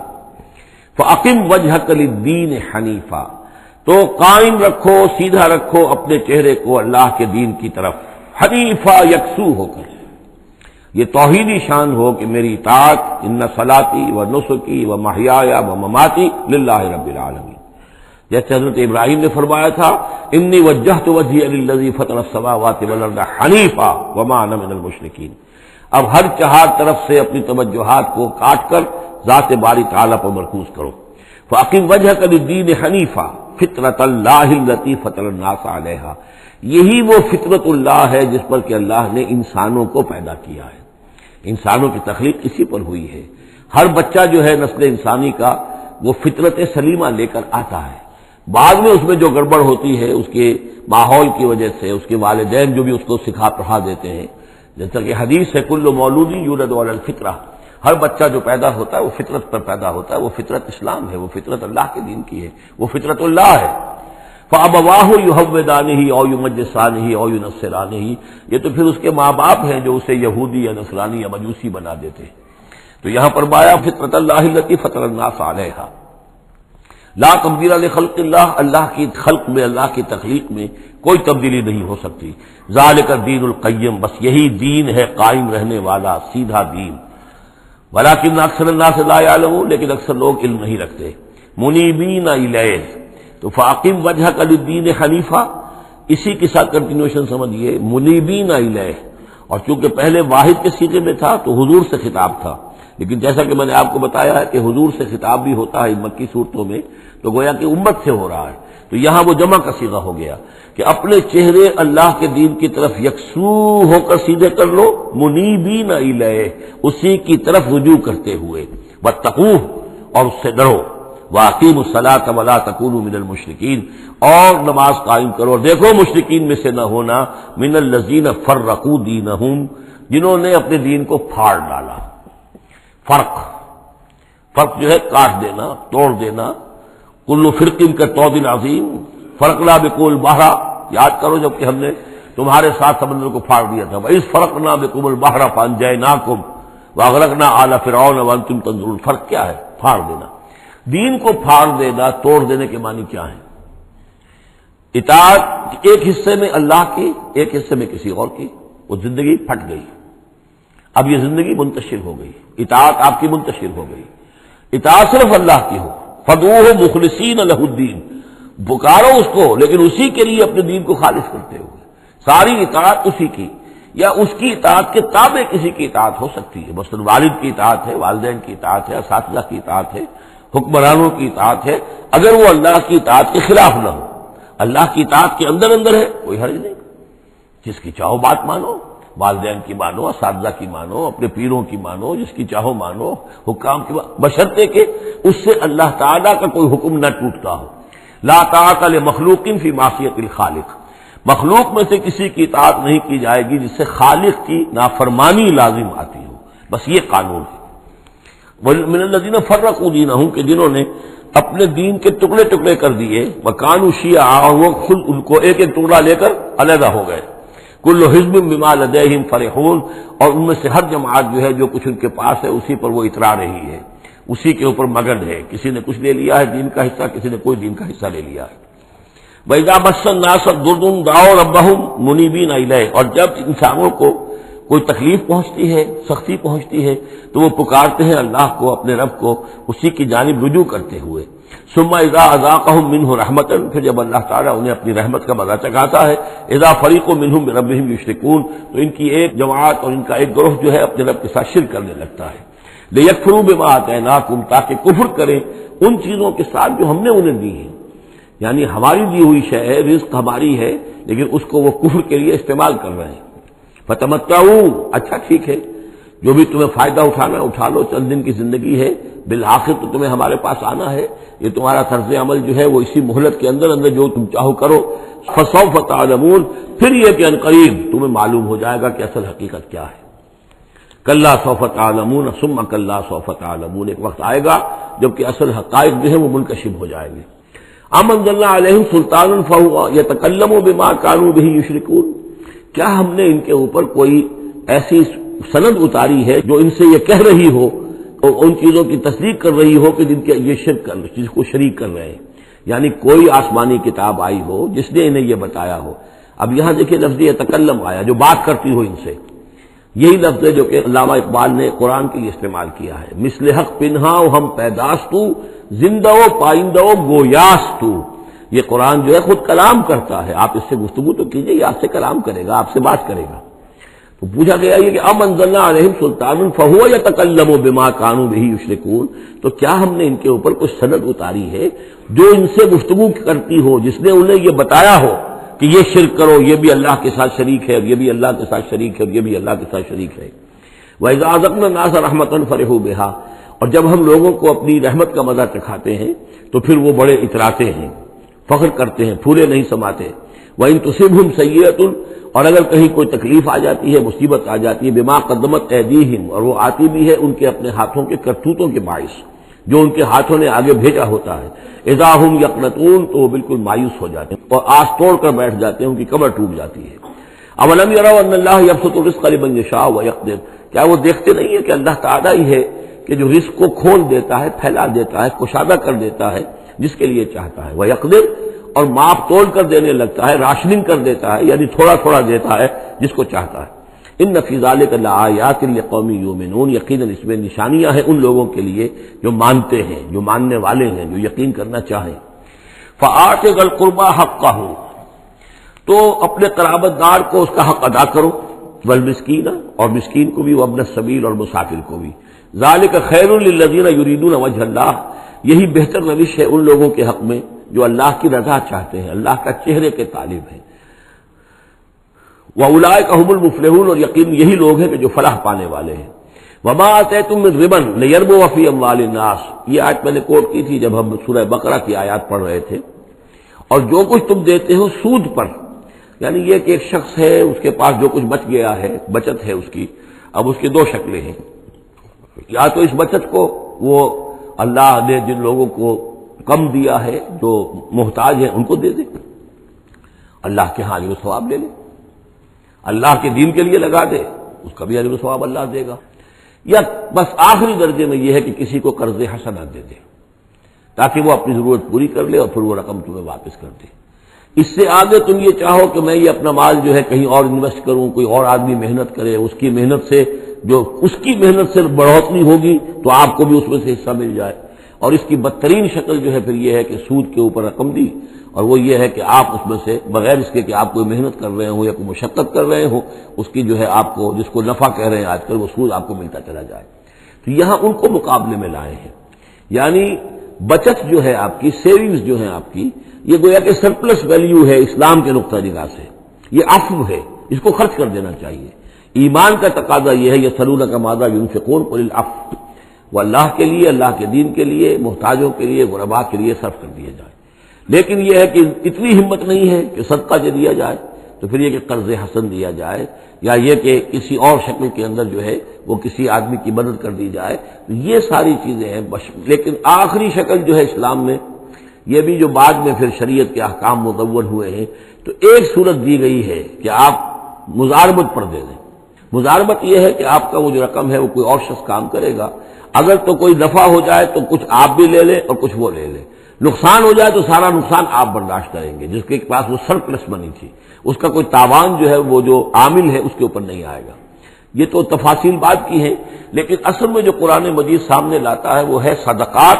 فاقم وجہ کل دین حنیفہ تو قائم رکھو، سیدھا رکھو اپنے چہرے کو اللہ کے دین کی طرف۔ حنیفہ یکسو ہو کر۔ یہ توحیدی شان ہو کہ میری اطاعت، ان سلاتی و نسخی و محیا و مماتی للہ رب العالمین۔ جیسے حضرت ابراہیم نے فرمایا تھا، انی وجہ تو وجہ فتح السماوات والارض حنیفہ وما انا من المشرکین۔ اب ہر چہار طرف سے اپنی توجہات کو کاٹ کر ذات باری تعالیٰ پر مرکوز کرو۔ فاقم وجہ کبھی دین حنیفہ فطرت اللہ التی فطر الناس علیہ یہی وہ فطرت اللہ ہے جس پر کہ اللہ نے انسانوں کو پیدا کیا ہے۔ انسانوں کی تخلیق اسی پر ہوئی ہے۔ ہر بچہ جو ہے نسل انسانی کا وہ فطرت سلیمہ لے کر آتا ہے۔ بعد میں اس میں جو گڑبڑ ہوتی ہے، اس کے ماحول کی وجہ سے، اس کے والدین جو بھی اس کو سکھا پڑھا دیتے ہیں۔ جیسا کہ حدیث ہے، کل مولودی یورد الفطرہ۔ ہر بچہ جو پیدا ہوتا ہے، وہ فطرت پر پیدا ہوتا ہے، وہ فطرت اسلام ہے، وہ فطرت اللہ کے دین کی ہے۔ وہ فطرت اللہ ہے۔ فاب واہ یو ہی او یو مجسان ہی او یو نسران ہی یہ تو پھر اس کے ماں باپ ہیں جو اسے یہودی یا نسرانی یا مجوسی بنا دیتے تو یہاں پر بایا فطرت اللہ لطی فطر اللہ صالحہ لا تبدیل خلق اللہ اللہ کی خلق میں، اللہ کی تخلیق میں کوئی تبدیلی نہیں ہو سکتی۔ ظال کا دین القیم، بس یہی دین ہے، قائم رہنے والا، سیدھا دین۔ بلاکن اکثر اللہ سے لا عالم لیکن اکثر لوگ علم نہیں رکھتے۔ منیبین تو فاقم وجہ کا دین خلیفہ، اسی کے ساتھ کنٹینیوشن سمجھیے منیبین علیہ اور چونکہ پہلے واحد کے سیٹے میں تھا، تو حضور سے خطاب تھا۔ لیکن جیسا کہ میں نے آپ کو بتایا ہے کہ حضور سے خطاب بھی ہوتا ہے مکی صورتوں میں، تو گویا کہ امت سے ہو رہا ہے۔ تو یہاں وہ جمع کا سیدھا ہو گیا کہ اپنے چہرے اللہ کے دین کی طرف یکسو ہو کر سیدھے کر لو، منیبین علیہ اسی کی طرف رجوع کرتے ہوئے۔ بتقوح اور اس سے ڈرو۔ واقیم الصلاۃ ولا تکون من المشرقین اور نماز قائم کرو دیکھو مشرقین میں سے نہ ہونا من الزین فرقو دین جنہوں نے اپنے دین کو پھاڑ ڈالا۔ فرق۔ فرق جو ہے کاٹ دینا، توڑ دینا۔ کلو فرقین کا تو دن عظیم۔ فرق لا بکول بہرا یاد کرو جبکہ ہم نے تمہارے ساتھ سمندر کو پھاڑ دیا تھا۔ اس فرق نہ بکول بہرا پان جائے نا کم واغرک نہ اعلیٰ فرعون تم تنظر فرق کیا ہے؟ پھاڑ دینا۔ دین کو پھاڑ دینا توڑ دینے کے معنی کیا ہے اطاعت ایک حصے میں اللہ کی، ایک حصے میں کسی اور کی، وہ زندگی پھٹ گئی۔ اب یہ زندگی منتشر ہو گئی۔ اطاعت آپ کی منتشر ہو گئی۔ اطاعت صرف اللہ کی ہو۔ فدو ہو مخلصین الہ الدین بکارو اس کو، لیکن اسی کے لیے اپنے دین کو خالص کرتے ہوئے۔ ساری اطاعت اسی کی، یا اس کی اطاعت کے تابع کسی کی اطاعت ہو سکتی ہے؟ مثلاً والد کی اطاعت ہے، والدین کی اطاعت ہے، اساتذہ کی اطاعت ہے۔ حکمرانوں کی اطاعت ہے، اگر وہ اللہ کی اطاعت کے خلاف نہ ہو۔ اللہ کی اطاعت کے اندر اندر ہے، کوئی حرج نہیں۔ جس کی چاہو بات مانو، والدین کی مانو، اساتذہ کی مانو، اپنے پیروں کی مانو، جس کی چاہو مانو، حکام کی بشرطے کہ اس سے اللہ تعالیٰ کا کوئی حکم نہ ٹوٹتا ہو۔ لا تعالی مخلوق فی معصیت الخالق۔ مخلوق میں سے کسی کی اطاعت نہیں کی جائے گی جس سے خالق کی نافرمانی لازم آتی ہو۔ بس یہ قانون ہے۔ من الدین فرق دین ہوں کہ جنہوں نے اپنے دین کے ٹکڑے ٹکڑے کر دیے وہ کانو وہ خود ان کو ایک ایک ٹکڑا لے کر علیحدہ ہو گئے۔ کل حزب بما لدہم فرحون، اور ان میں سے ہر جماعت جو ہے، جو کچھ ان کے پاس ہے، اسی پر وہ اترا رہی ہے۔ اسی کے اوپر مگن ہے۔ کسی نے کچھ لے لیا ہے دین کا حصہ، کسی نے کوئی دین کا حصہ لے لیا ہے۔ بیدا مسن ناسب دردن داؤ ربہم منیبین اور جب انسانوں کو کوئی تکلیف پہنچتی ہے، سختی پہنچتی ہے، تو وہ پکارتے ہیں اللہ کو، اپنے رب کو، اسی کی جانب رجوع کرتے ہوئے۔ سما ادا اذا من ہو رحمت پھر جب اللہ تعالیٰ انہیں اپنی رحمت کا مزہ چکاتا ہے ادا فریق و منہ رب یشرکون، تو ان کی ایک جماعت اور ان کا ایک گروہ جو ہے اپنے رب کے ساتھ شرک کرنے لگتا ہے۔ لیکفرو بما آتا کم تاکہ کفر کریں ان چیزوں کے ساتھ جو ہم نے انہیں دی ہیں۔ یعنی ہماری دی ہوئی شے ہے، رزق ہماری ہے، لیکن اس کو وہ کفر کے لیے استعمال کر رہے ہیں۔ فتمتا اچھا ٹھیک ہے۔ جو بھی تمہیں فائدہ اٹھانا اٹھا لو۔ چند دن کی زندگی ہے۔ بالآخر تو تمہیں ہمارے پاس آنا ہے۔ یہ تمہارا طرز عمل جو ہے، وہ اسی مہلت کے اندر اندر جو تم چاہو کرو۔ فسو فتح پھر یہ کہ عنقریب تمہیں معلوم ہو جائے گا کہ اصل حقیقت کیا ہے۔ کلّہ صوفت عالمون سم کلّہ صوفت عالمون ایک وقت آئے گا جبکہ اصل حقائق جو ہے وہ منکشب ہو جائیں گے۔ امن اللہ علیہ سلطان الفا یا تکلم و بیمار کانو بھی یشرکون۔ کیا ہم نے ان کے اوپر کوئی ایسی سند اتاری ہے جو ان سے یہ کہہ رہی ہو اور ان چیزوں کی تصدیق کر رہی ہو کہ جن کے یہ شرک کر جس کو شریک کر رہے ہیں؟ یعنی کوئی آسمانی کتاب آئی ہو جس نے انہیں یہ بتایا ہو۔ اب یہاں دیکھیے لفظ یہ تکلم آیا جو بات کرتی ہو ان سے۔ یہی لفظ ہے جو کہ علامہ اقبال نے قرآن کے لیے استعمال کیا ہے۔ مثل حق پنہا ہم پیداش تو زندہ پائندہ گویاس تو یہ قرآن جو ہے خود کلام کرتا ہے۔ آپ اس سے گفتگو تو کیجیے یہ آپ سے کلام کرے گا، آپ سے بات کرے گا۔ تو پوچھا گیا یہ کہ ام انزلنا علیہم سلطان الفہو یا تکلم و بما کانو بھی یشرکون۔ تو کیا ہم نے ان کے اوپر کچھ سند اتاری ہے جو ان سے گفتگو کرتی ہو، جس نے انہیں یہ بتایا ہو کہ یہ شرک کرو، یہ بھی اللہ کے ساتھ شریک ہے اور یہ بھی اللہ کے ساتھ شریک ہے اور یہ بھی اللہ کے ساتھ شریک ہے۔ وہ اعزازم ناز رحمت الفرح بہا اور جب ہم لوگوں کو اپنی رحمت کا مزہ چکھاتے ہیں، تو پھر وہ بڑے اتراتے ہیں۔ فخر کرتے ہیں، پھولے نہیں سماتے۔ وہ ان تصب ہم سید اور اگر کہیں کوئی تکلیف آ جاتی ہے، مصیبت آ جاتی ہے، بما قدمت عیدیہم اور وہ آتی بھی ہے ان کے اپنے ہاتھوں کے کرتوتوں کے باعث، جو ان کے ہاتھوں نے آگے بھیجا ہوتا ہے۔ اضاحم یقنتون تو وہ بالکل مایوس ہو جاتے ہیں اور آس توڑ کر بیٹھ جاتے ہیں، ان کی کمر ٹوٹ جاتی ہے۔ اب علم اللہ یبسط الرزق لمن شاہ و یقدر کیا وہ دیکھتے نہیں ہے کہ اللہ تعالیٰ ہی ہے کہ جو رزق کو کھول دیتا ہے، پھیلا دیتا ہے، کشادہ کر دیتا ہے جس کے لیے چاہتا ہے۔ وہ یقدر اور ماپ توڑ کر دینے لگتا ہے، راشننگ کر دیتا ہے یعنی تھوڑا تھوڑا دیتا ہے جس کو چاہتا ہے۔ ان نفیزال آیات قومی یومنون یقیناً اس میں نشانیاں ہیں ان لوگوں کے لیے جو مانتے ہیں، جو ماننے والے ہیں، جو یقین کرنا چاہیں۔ فعت گل حق کا ہو تو اپنے قرابت دار کو اس کا حق ادا کرو۔ ول مسکین اور مسکین کو بھی وہ ابن سبیل اور مسافر کو بھی۔ ذالک خیر الزین یریدون وجہ اللہ۔ یہی بہتر روش ہے ان لوگوں کے حق میں جو اللہ کی رضا چاہتے ہیں، اللہ کا چہرے کے طالب ہیں۔ وہ الاائے کا المفلحون اور یقین یہی لوگ ہیں کہ جو فلاح پانے والے ہیں۔ وبا آتے تم ربن نیرب وفی اموال الناس۔ یہ آیت میں نے کوٹ کی تھی جب ہم سورہ بقرہ کی آیات پڑھ رہے تھے۔ اور جو کچھ تم دیتے ہو سود پر یعنی یہ کہ ایک شخص ہے، اس کے پاس جو کچھ بچ گیا ہے، بچت ہے اس کی، اب اس کی دو شکلیں ہیں۔ یا تو اس بچت کو وہ اللہ نے جن لوگوں کو کم دیا ہے جو محتاج ہیں ان کو دے دے۔ اللہ کے ہاں وہ ثواب لے لے۔ اللہ کے دین کے لیے لگا دے، اس کا بھی علی ثواب اللہ دے گا۔ یا بس آخری درجے میں یہ ہے کہ کسی کو قرض حسنات دے دے، تاکہ وہ اپنی ضرورت پوری کر لے اور پھر وہ رقم تمہیں واپس کر دے۔ اس سے آگے تم یہ چاہو کہ میں یہ اپنا مال جو ہے کہیں اور انویسٹ کروں، کوئی اور آدمی محنت کرے، اس کی محنت سے جو اس کی محنت سے بڑھوتری ہوگی تو آپ کو بھی اس میں سے حصہ مل جائے۔ اور اس کی بدترین شکل جو ہے پھر یہ ہے کہ سود کے اوپر رقم دی۔ اور وہ یہ ہے کہ آپ اس میں سے بغیر اس کے کہ آپ کوئی محنت کر رہے ہوں یا کوئی مشقت کر رہے ہوں، اس کی جو ہے آپ کو جس کو نفع کہہ رہے ہیں آج کل وہ سود آپ کو ملتا چلا جائے۔ تو یہاں ان کو مقابلے میں لائے ہیں۔ یعنی بچت جو ہے آپ کی سیونگز جو ہیں آپ کی، یہ گویا کہ سرپلس ویلیو ہے، اسلام کے نقطہ نگاہ سے۔ یہ افو ہے، اس کو خرچ کر دینا چاہیے۔ ایمان کا تقاضا یہ ہے یہ سلون کا مادہ یون فکون اف وہ اللہ کے لیے، اللہ کے دین کے لیے، محتاجوں کے لیے غربا کے لیے صرف کر دیا جائے لیکن یہ ہے کہ اتنی ہمت نہیں ہے کہ صدقہ جو دیا جائے، تو پھر یہ کہ قرض حسن دیا جائے، یا یہ کہ کسی اور شکل کے اندر جو ہے وہ کسی آدمی کی مدد کر دی جائے یہ ساری چیزیں ہیں۔ لیکن آخری شکل جو ہے اسلام میں، یہ بھی جو بعد میں پھر شریعت کے احکام متور ہوئے ہیں، تو ایک صورت دی گئی ہے کہ آپ مزاربت پر دے دیں۔ مزاربت یہ ہے کہ آپ کا وہ جو رقم ہے وہ کوئی اور شخص کام کرے گا۔ اگر تو کوئی دفع ہو جائے تو کچھ آپ بھی لے لیں اور کچھ وہ لے لیں نقصان ہو جائے تو سارا نقصان آپ برداشت کریں گے۔ جس کے پاس وہ سرپلس بنی تھی۔ اس کا کوئی تاوان جو ہے وہ جو عامل ہے اس کے اوپر نہیں آئے گا۔ یہ تو تفاصیل بات کی ہے، لیکن اصل میں جو قرآن مجید سامنے لاتا ہے وہ ہے صدقات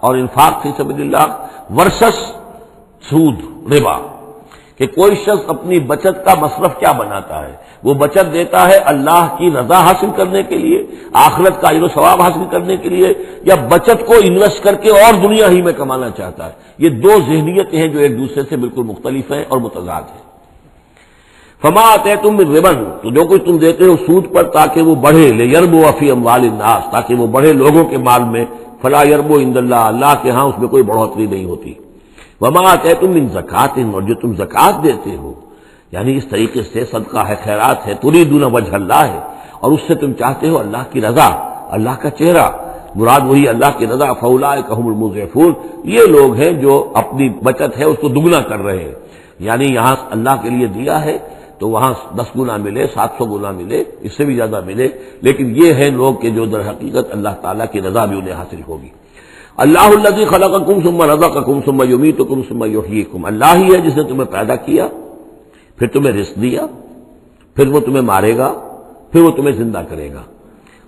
اور انفاق فی سبیل اللہ ورسس سود، ربا۔ کہ کوئی شخص اپنی بچت کا مصرف کیا بناتا ہے؟ وہ بچت دیتا ہے اللہ کی رضا حاصل کرنے کے لیے، آخرت کا و ثواب حاصل کرنے کے لیے، یا بچت کو انویسٹ کر کے اور دنیا ہی میں کمانا چاہتا ہے؟ یہ دو ذہنیتیں ہیں جو ایک دوسرے سے بالکل مختلف ہیں اور متضاد ہیں۔ فما آتے تم ربن، تو جو کچھ تم دیتے ہو سود پر تاکہ وہ بڑھے لے یرب و افی اموال الناس، تاکہ وہ بڑھے لوگوں کے مال میں۔ فلا یرب و اللہ اللہ کے ہاں اس میں کوئی بڑھوتری نہیں ہوتی۔ وما آتے تم ان زکات اور جو تم زکات دیتے ہو۔ یعنی اس طریقے سے صدقہ ہے، خیرات ہے تری دونوں وجہ اللہ ہے اور اس سے تم چاہتے ہو اللہ کی رضا، اللہ کا چہرہ۔ مراد وہی اللہ کی رضا فولا کہم المضفول یہ لوگ ہیں جو اپنی بچت ہے، اس کو دگنا کر رہے ہیں۔ یعنی یہاں اللہ کے لیے دیا ہے تو وہاں دس گنا ملے، سات سو گنا ملے، اس سے بھی زیادہ ملے۔ لیکن یہ ہے لوگ کہ جو در حقیقت اللہ تعالیٰ کی رضا بھی انہیں حاصل ہوگی۔ اللہ اللہ خلا کا کم سما رضا کا کم سما یومی تو کم سما کم اللہ ہی ہے جس نے تمہیں پیدا کیا، پھر تمہیں رزق دیا، پھر وہ تمہیں مارے گا، پھر وہ تمہیں زندہ کرے گا۔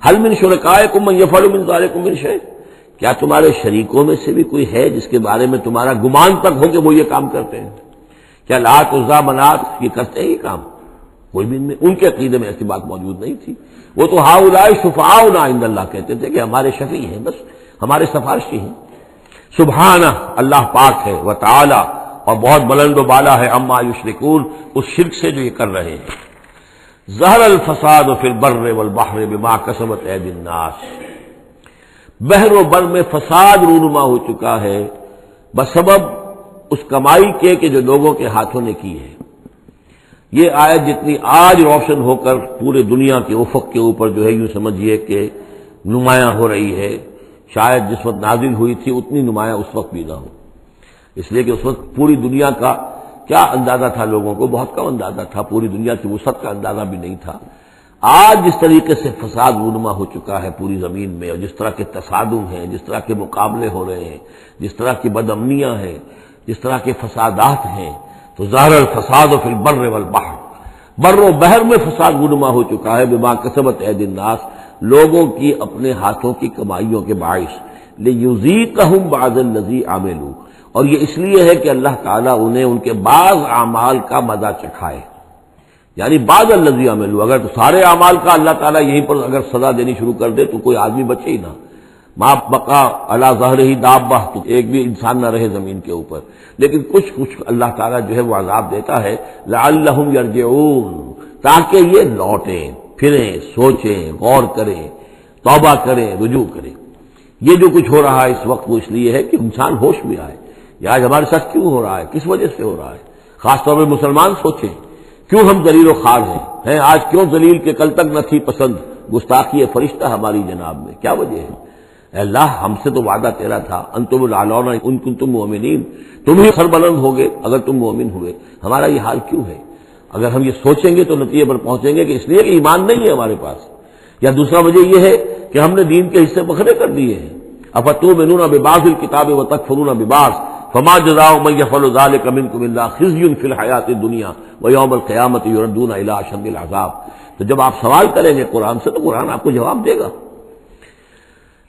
حل من شرکائے کم یفل من تارے کم شے کیا تمہارے شریکوں میں سے بھی کوئی ہے جس کے بارے میں تمہارا گمان تک ہو کہ وہ یہ کام کرتے ہیں؟ کیا لات عزا منات، یہ کرتے ہیں یہ کام؟ کوئی بھی ان کے عقیدے میں ایسی بات موجود نہیں تھی۔ وہ تو ہا شفا اللہ کہتے تھے کہ ہمارے شفیع ہیں، بس ہمارے سفارشی ہیں۔ سبحانہ، اللہ پاک ہے وہ تعالی اور بہت بلند و بالا ہے اما یشرکون، اس شرک سے جو یہ کر رہے ہیں۔ زہر الفساد و پھر بر والبحر بما کسبت عید الناس۔ بحر و بر میں فساد رونما ہو چکا ہے۔ بسبب اس کمائی کے کہ جو لوگوں کے ہاتھوں نے کی ہے۔ یہ آیت جتنی آج روشن ہو کر پورے دنیا کے افق کے اوپر جو ہے یوں سمجھیے کہ نمایاں ہو رہی ہے۔ شاید جس وقت نازل ہوئی تھی اتنی نمایاں اس وقت بھی نہ ہو۔ اس لیے کہ اس وقت پوری دنیا کا کیا اندازہ تھا لوگوں کو؟ بہت کم اندازہ تھا۔ پوری دنیا کی وسعت کا اندازہ بھی نہیں تھا۔ آج جس طریقے سے فساد رونما ہو چکا ہے پوری زمین میں، اور جس طرح کے تصادم ہیں، جس طرح کے مقابلے ہو رہے ہیں، جس طرح کی بد امنیاں ہیں، جس طرح کے فسادات ہیں، تو ظاہر الفساد و پھر بر والبحر۔ بر و بحر میں فساد گنما ہو چکا ہے، بما کسبت عید الناس۔ لوگوں کی اپنے ہاتھوں کی کمائیوں کے باعث۔ لیزی کہم بعض النزی اور یہ اس لیے ہے کہ اللہ تعالیٰ انہیں ان کے بعض اعمال کا مزہ چکھائے۔ یعنی بعض النزی عامل اگر تو سارے اعمال کا اللہ تعالیٰ یہیں پر اگر سزا دینی شروع کر دے تو کوئی آدمی بچے ہی نہ۔ ماں بقا اللہ ظہر ہی دابہ تو ایک بھی انسان نہ رہے زمین کے اوپر۔ لیکن کچھ کچھ اللہ تعالیٰ جو ہے وہ عذاب دیتا ہے۔ لعلہم یرجعون۔ تاکہ یہ لوٹیں۔ پھریں، سوچیں، غور کریں، توبہ کریں، رجوع کریں۔ یہ جو کچھ ہو رہا ہے اس وقت وہ اس لیے ہے کہ انسان ہوش میں آئے۔ یہ آج ہمارے ساتھ کیوں ہو رہا ہے؟ کس وجہ سے ہو رہا ہے؟ خاص طور پہ مسلمان سوچیں۔ کیوں ہم دلیل و خار ہیں؟ ہیں، آج کیوں دلیل کے کل تک نہ تھی پسند؟ گستاخی فرشتہ ہماری جناب میں۔ کیا وجہ ہے؟ اے اللہ، ہم سے تو وعدہ تیرا تھا۔ انتم العلون ان کن تم مومنین تم ہی سربلند ہوگے اگر تم مومن ہوئے۔ ہمارا یہ حال کیوں ہے؟ اگر ہم یہ سوچیں گے تو نتیجے پر پہنچیں گے کہ اس لیے کہ ایمان نہیں ہے ہمارے پاس۔ یا دوسرا وجہ یہ ہے کہ ہم نے دین کے حصے بکھرے کر دیے ہیں۔ افتو بنون بباس الکتاب و تک بباس فما جزا من يفعل ذلك منكم الا خزي في الحیات الدنیا ويوم القيامه يردون الى اشد العذاب۔ تو جب آپ سوال کریں گے قرآن سے تو قرآن آپ کو جواب دے گا۔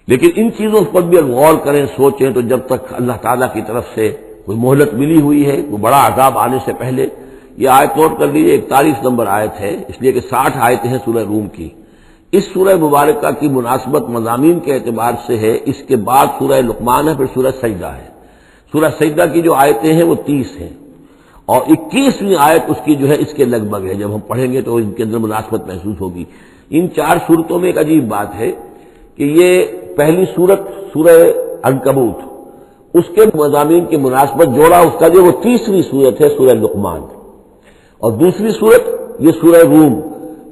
لیکن ان چیزوں پر بھی اگر غور کریں، سوچیں تو جب تک اللہ تعالیٰ کی طرف سے کوئی مہلت ملی ہوئی ہے، کوئی بڑا عذاب آنے سے پہلے یہ آیت نوٹ کر لیجیے اکتالیس نمبر آیت ہے، اس لیے کہ ساٹھ آیتیں ہیں سورہ روم کی۔ اس سورہ مبارکہ کی مناسبت مضامین کے اعتبار سے ہے، اس کے بعد سورہ لقمان ہے، پھر سورہ سجدہ ہے۔ سورہ سجدہ کی جو آیتیں ہیں وہ تیس ہیں۔ اور اکیسویں آیت اس کی جو ہے، اس کے لگ بھگ ہے۔ جب ہم پڑھیں گے تو ان کے اندر مناسبت محسوس ہوگی۔ ان چار صورتوں میں ایک عجیب بات ہے کہ یہ پہلی صورت سورہ انکبوت اس کے مضامین کی مناسبت جوڑا اس کا جو وہ تیسری صورت ہے، سورہ لقمان۔ اور دوسری صورت یہ سورہ روم،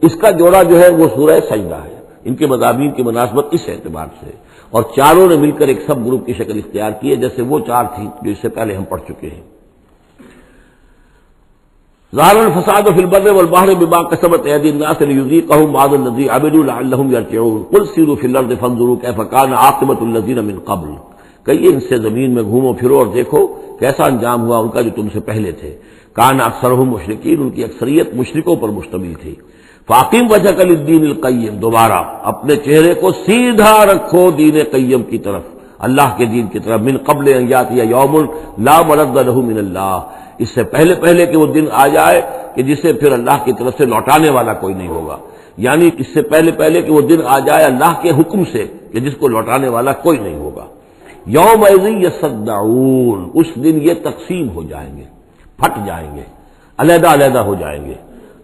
اس کا جوڑا جو ہے وہ سورہ سجدہ ہے۔ ان کے مضامین کی مناسبت اس اعتبار سے۔ اور چاروں نے مل کر ایک سب گروپ کی شکل اختیار کی ہے، جیسے وہ چار تھیں جو اس سے پہلے ہم پڑھ چکے ہیں۔ ظاہر الفساد و فلبر والبحر بما قسمت ایدی الناس لیذیقہم بعض الذی عبدوا لعلہم یرجعون۔ قل سیروا فی الارض فانظروا کیف کان عاقبت الذین من قبل۔ کہیے ان سے زمین میں گھومو پھرو اور دیکھو کیسا انجام ہوا ان کا جو تم سے پہلے تھے۔ کان اکثرہم مشرکین، ان کی اکثریت مشرکوں پر مشتمل تھی۔ فاقیم وجہ کل الدین القیم، دوبارہ اپنے چہرے کو سیدھا رکھو دین قیم کی طرف۔ اللہ کے دین کی طرف، من قبل یا یوم لا مرد له من اللہ۔ اس سے پہلے پہلے کہ وہ دن آ جائے کہ جسے پھر اللہ کی طرف سے لوٹانے والا کوئی نہیں ہوگا۔ یعنی اس سے پہلے پہلے کہ وہ دن آ جائے اللہ کے حکم سے کہ جس کو لوٹانے والا کوئی نہیں ہوگا۔ یوم یصدعون، اس دن یہ تقسیم ہو جائیں گے۔ پھٹ جائیں گے، علیحدہ علیحدہ ہو جائیں گے۔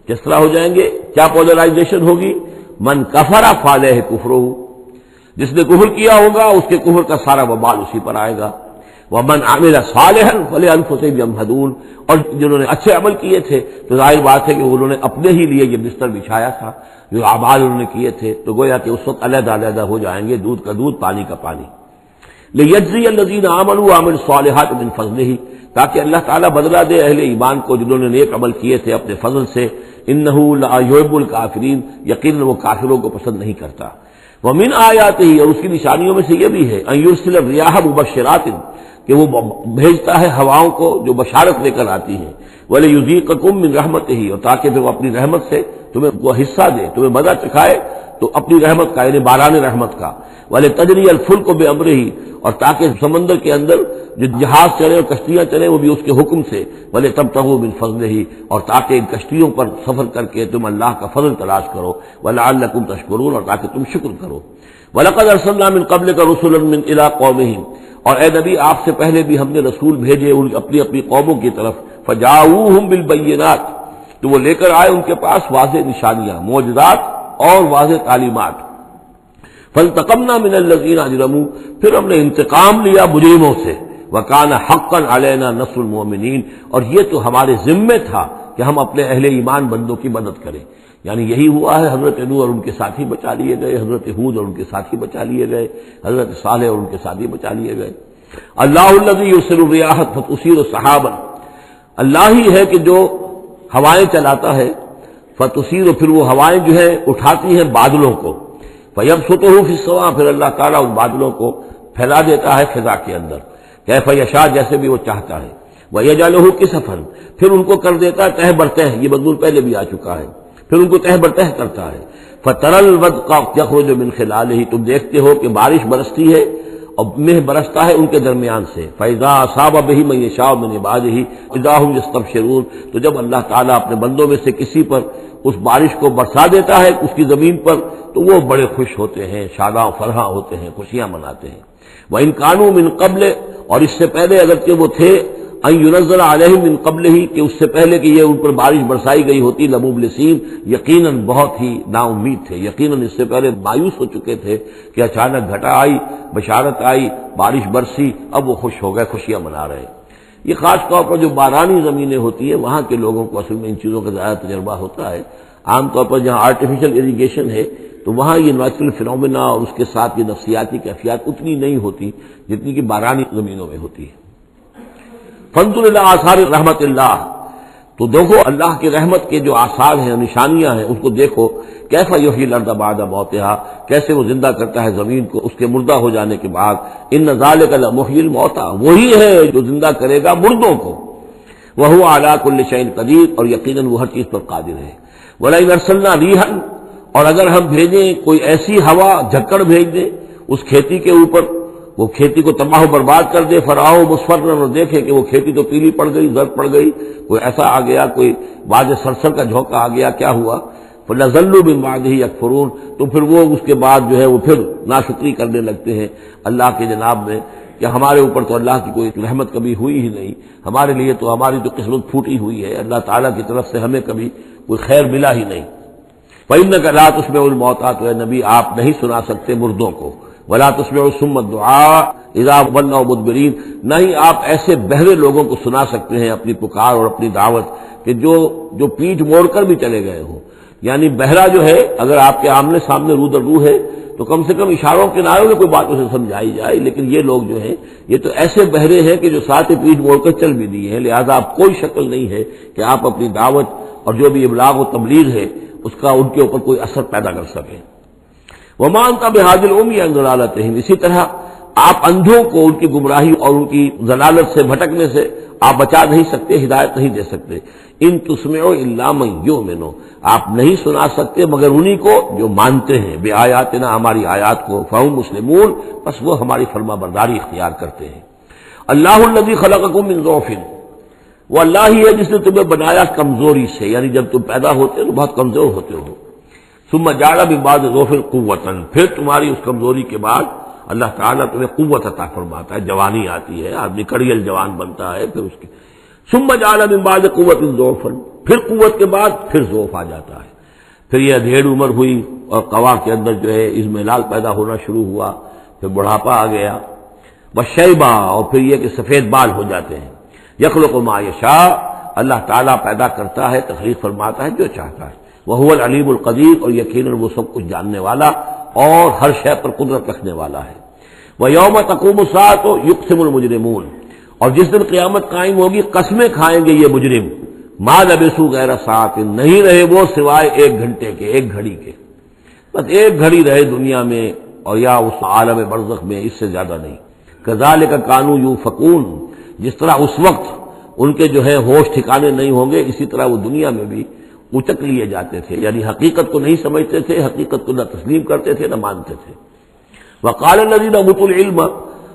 کس طرح ہو جائیں گے، کیا پولرائزیشن ہوگی؟ من کفرا فالح کفرو جس نے کفر کیا ہوگا، اس کے کفر کا سارا وبال اسی پر آئے گا۔ وہ من عامر صالح فلح الفسب حدون اور جنہوں نے اچھے عمل کیے تھے، تو ظاہر بات ہے کہ انہوں نے اپنے ہی لیے یہ بستر بچھایا تھا۔ جو آباد انہوں نے کیے تھے، تو گویا کہ اس وقت علیحدہ علیحدہ ہو جائیں گے، دودھ کا دودھ، پانی کا پانی۔ یجزی الزین عامن عامن صالحات من فضل ہی تاکہ اللہ تعالیٰ بدلا دے اہل ایمان کو جنہوں نے نیک عمل کیے تھے اپنے فضل سے ان یوب الکافرین بولے یوزی کم من رحمت ہی اور تاکہ پھر وہ اپنی رحمت سے تمہیں وہ حصہ دے، تمہیں مزہ چکھائے، تو اپنی رحمت کا یعنی باران رحمت کا۔ والے تجری الفل کو بے امر ہی اور تاکہ سمندر کے اندر جو جہاز چلے اور کشتیاں چلے، وہ بھی اس کے حکم سے۔ بھلے تب تک بن فضل ہی اور تاکہ ان کشتیوں پر سفر کر کے تم اللہ کا فضل تلاش کرو۔ ولا الکم تشکرون اور تاکہ تم شکر کرو۔ ولقد ارسلنا من قبل کا رسول من الى قومهم اور اے نبی، آپ سے پہلے بھی ہم نے رسول بھیجے اپنی اپنی قوموں کی طرف۔ فجاؤہم بالبینات، تو وہ لے کر آئے ان کے پاس واضح نشانیاں، معجزات اور واضح تعلیمات۔ فلتقمنا من الزین اجرم پھر ہم نے انتقام لیا مجرموں سے۔ وکان حقن علینا نسل المومنین اور یہ تو ہمارے ذمے تھا کہ ہم اپنے اہل ایمان بندوں کی مدد کریں۔ یعنی یہی ہوا ہے، حضرت نو اور ان کے ساتھی بچا لیے گئے، حضرت حود اور ان کے ساتھی بچا لیے گئے، حضرت صالح اور ان کے ساتھی بچا لیے گئے۔ اللہ النبی یسر الریاحت فتثیر صحابن اللہ ہی ہے کہ جو ہوائیں چلاتا ہے فتثیر پھر وہ ہوائیں جو ہے اٹھاتی ہیں بادلوں کو۔ فیب ستو فسوا پھر اللہ تعالیٰ ان بادلوں کو پھیلا دیتا ہے فضا کے اندر۔ کہ فیشا جیسے بھی وہ چاہتا ہے۔ وہ یہ جالو کس سفر پھر ان کو کر دیتا ہے تہ برتے ہیں یہ مزدور پہلے بھی آ چکا ہے۔ پھر ان کو تہ برتہ کرتا ہے۔ فترل ود کا یخرو جو من خلال ہی تم دیکھتے ہو کہ بارش برستی ہے۔ اور مہ برستا ہے ان کے درمیان سے۔ فیضا صاب اب ہی میں شاہ میں باز ہی فضا ہوں جس طب شرور تو جب اللہ تعالیٰ اپنے بندوں میں سے کسی پر اس بارش کو برسا دیتا ہے، اس کی زمین پر، تو وہ بڑے خوش ہوتے ہیں، شاداں، فرحاں ہوتے ہیں، خوشیاں مناتے ہیں۔ وہ ان قانون ان قبل، اور اس سے پہلے اگر کہ وہ تھے نظر علیہ من قبل ہی کہ اس سے پہلے کہ یہ ان پر بارش برسائی گئی ہوتی لموب لسیم، یقیناً بہت ہی نا امید تھے۔ یقیناً اس سے پہلے مایوس ہو چکے تھے کہ اچانک گھٹا آئی، بشارت آئی، بارش برسی، اب وہ خوش ہو گئے، خوشیاں منا رہے یہ خاص طور پر جو بارانی زمینیں ہوتی ہیں، وہاں کے لوگوں کو اصل میں ان چیزوں کا زیادہ تجربہ ہوتا ہے۔ عام طور پر جہاں آرٹیفیشل اریگیشن ہے، تو وہاں یہ نیچرل فنومینا اور اس کے ساتھ یہ نفسیاتی کیفیات اتنی نہیں ہوتی جتنی کہ بارانی زمینوں میں ہوتی ہے۔ فنت اللہ آثار رحمت اللہ۔ تو دیکھو اللہ کی رحمت کے جو آثار ہیں، نشانیاں ہیں، اس کو دیکھو کیسا یوہی لرد آباد موتحا کیسے وہ زندہ کرتا ہے زمین کو، اس کے مردہ ہو جانے کے بعد۔ ان نظال کا محل موتا وہی ہے جو زندہ کرے گا مردوں کو۔ وہ اعلیٰ کل شعین قدیر، اور یقیناً وہ ہر چیز پر قادر ہے۔ ولا ارسلنا ریحن اور اگر ہم بھیجیں کوئی ایسی ہوا، جھکڑ بھیج دیں اس کھیتی کے اوپر وہ کھیتی کو تباہ و برباد کر دے فراؤ مسفر اور دیکھے کہ وہ کھیتی تو پیلی پڑ گئی زرد پڑ گئی، کوئی ایسا آ گیا، کوئی باز سرسر کا جھونکا آ گیا، کیا ہوا؟ پھر نزلو بن بعد ہی اکفرون تو پھر وہ اس کے بعد جو ہے وہ پھر ناشکری کرنے لگتے ہیں اللہ کے جناب میں کہ ہمارے اوپر تو اللہ کی کوئی رحمت کبھی ہوئی ہی نہیں، ہمارے لیے تو ہماری تو قسمت پھوٹی ہوئی ہے، اللہ تعالیٰ کی طرف سے ہمیں کبھی کوئی خیر ملا ہی نہیں۔ پرند کا رات اس میں الموتات نبی، آپ نہیں سنا سکتے مردوں کو۔ ولا تسم سمت دعا ادا ون مدبرین نہ ہی آپ ایسے بہرے لوگوں کو سنا سکتے ہیں اپنی پکار اور اپنی دعوت کہ جو جو پیٹ موڑ کر بھی چلے گئے ہوں۔ یعنی بہرا جو ہے، اگر آپ کے آمنے سامنے رو در رو ہے، تو کم سے کم اشاروں کے ناروں میں کوئی بات اسے سمجھائی جائے۔ لیکن یہ لوگ جو ہیں، یہ تو ایسے بہرے ہیں کہ جو ساتھ ہی پیٹ موڑ کر چل بھی دیے ہیں۔ لہذا آپ کوئی شکل نہیں ہے کہ آپ اپنی دعوت اور جو بھی ابلاغ و تبلیغ ہے، اس کا ان کے اوپر کوئی اثر پیدا کر سکیں۔ وہ مانتا بے حاضر اوم یا ضلالت اسی طرح آپ اندھوں کو ان کی گمراہی اور ان کی ضلالت سے بھٹکنے سے آپ بچا نہیں سکتے، ہدایت نہیں دے سکتے۔ ان تسمے اللہ یو مینو آپ نہیں سنا سکتے مگر انہی کو جو مانتے ہیں۔ بے آیات نہ ہماری آیات کو۔ فہم مسلمون۔ بس وہ ہماری فرما برداری اختیار کرتے ہیں۔ اللہ النبی خلق من ضوفن وہ اللہ ہی ہے جس نے تمہیں بنایا کمزوری سے یعنی جب تم پیدا ہوتے ہو تو بہت کمزور ہوتے ہو۔ سما جاڑا بھی بعد ظوفر قوتن پھر تمہاری اس کمزوری کے بعد اللہ تعالیٰ تمہیں قوت عطا فرماتا ہے، جوانی آتی ہے، آدمی کڑیل جوان بنتا ہے، پھر اس کی۔ سما جالا بھی بعد قوت ظوفن پھر قوت کے بعد پھر ذوف آ جاتا ہے۔ پھر یہ ادھیڑ عمر ہوئی اور قوا کے اندر جو ہے اس میں لال پیدا ہونا شروع ہوا، پھر بڑھاپا آ گیا۔ بس شیبا اور پھر یہ کہ سفید بال ہو جاتے ہیں۔ یخل کو معاشا اللہ تعالیٰ پیدا کرتا ہے، تخلیق فرماتا ہے جو چاہتا ہے۔ وہ العلیم القدیر اور یقیناً وہ سب کچھ جاننے والا اور ہر شے پر قدرت رکھنے والا ہے۔ وہ یوم تقوم سات و یقسم المجرمون۔ اور جس دن قیامت قائم ہوگی، قسمیں کھائیں گے یہ مجرم۔ ماں لبسو غیر سات نہیں رہے وہ سوائے ایک گھنٹے کے، ایک گھڑی کے۔ بس ایک گھڑی رہے دنیا میں اور یا اس عالم برزخ میں، اس سے زیادہ نہیں۔ کزال کا کانو یو فکون جس طرح اس وقت ان کے جو ہے ہوش ٹھکانے نہیں ہوں گے، اسی طرح وہ دنیا میں بھی اچک لیے جاتے تھے یعنی حقیقت کو نہیں سمجھتے تھے، حقیقت کو نہ تسلیم کرتے تھے، نہ مانتے تھے۔ وہ کال ابت العلم،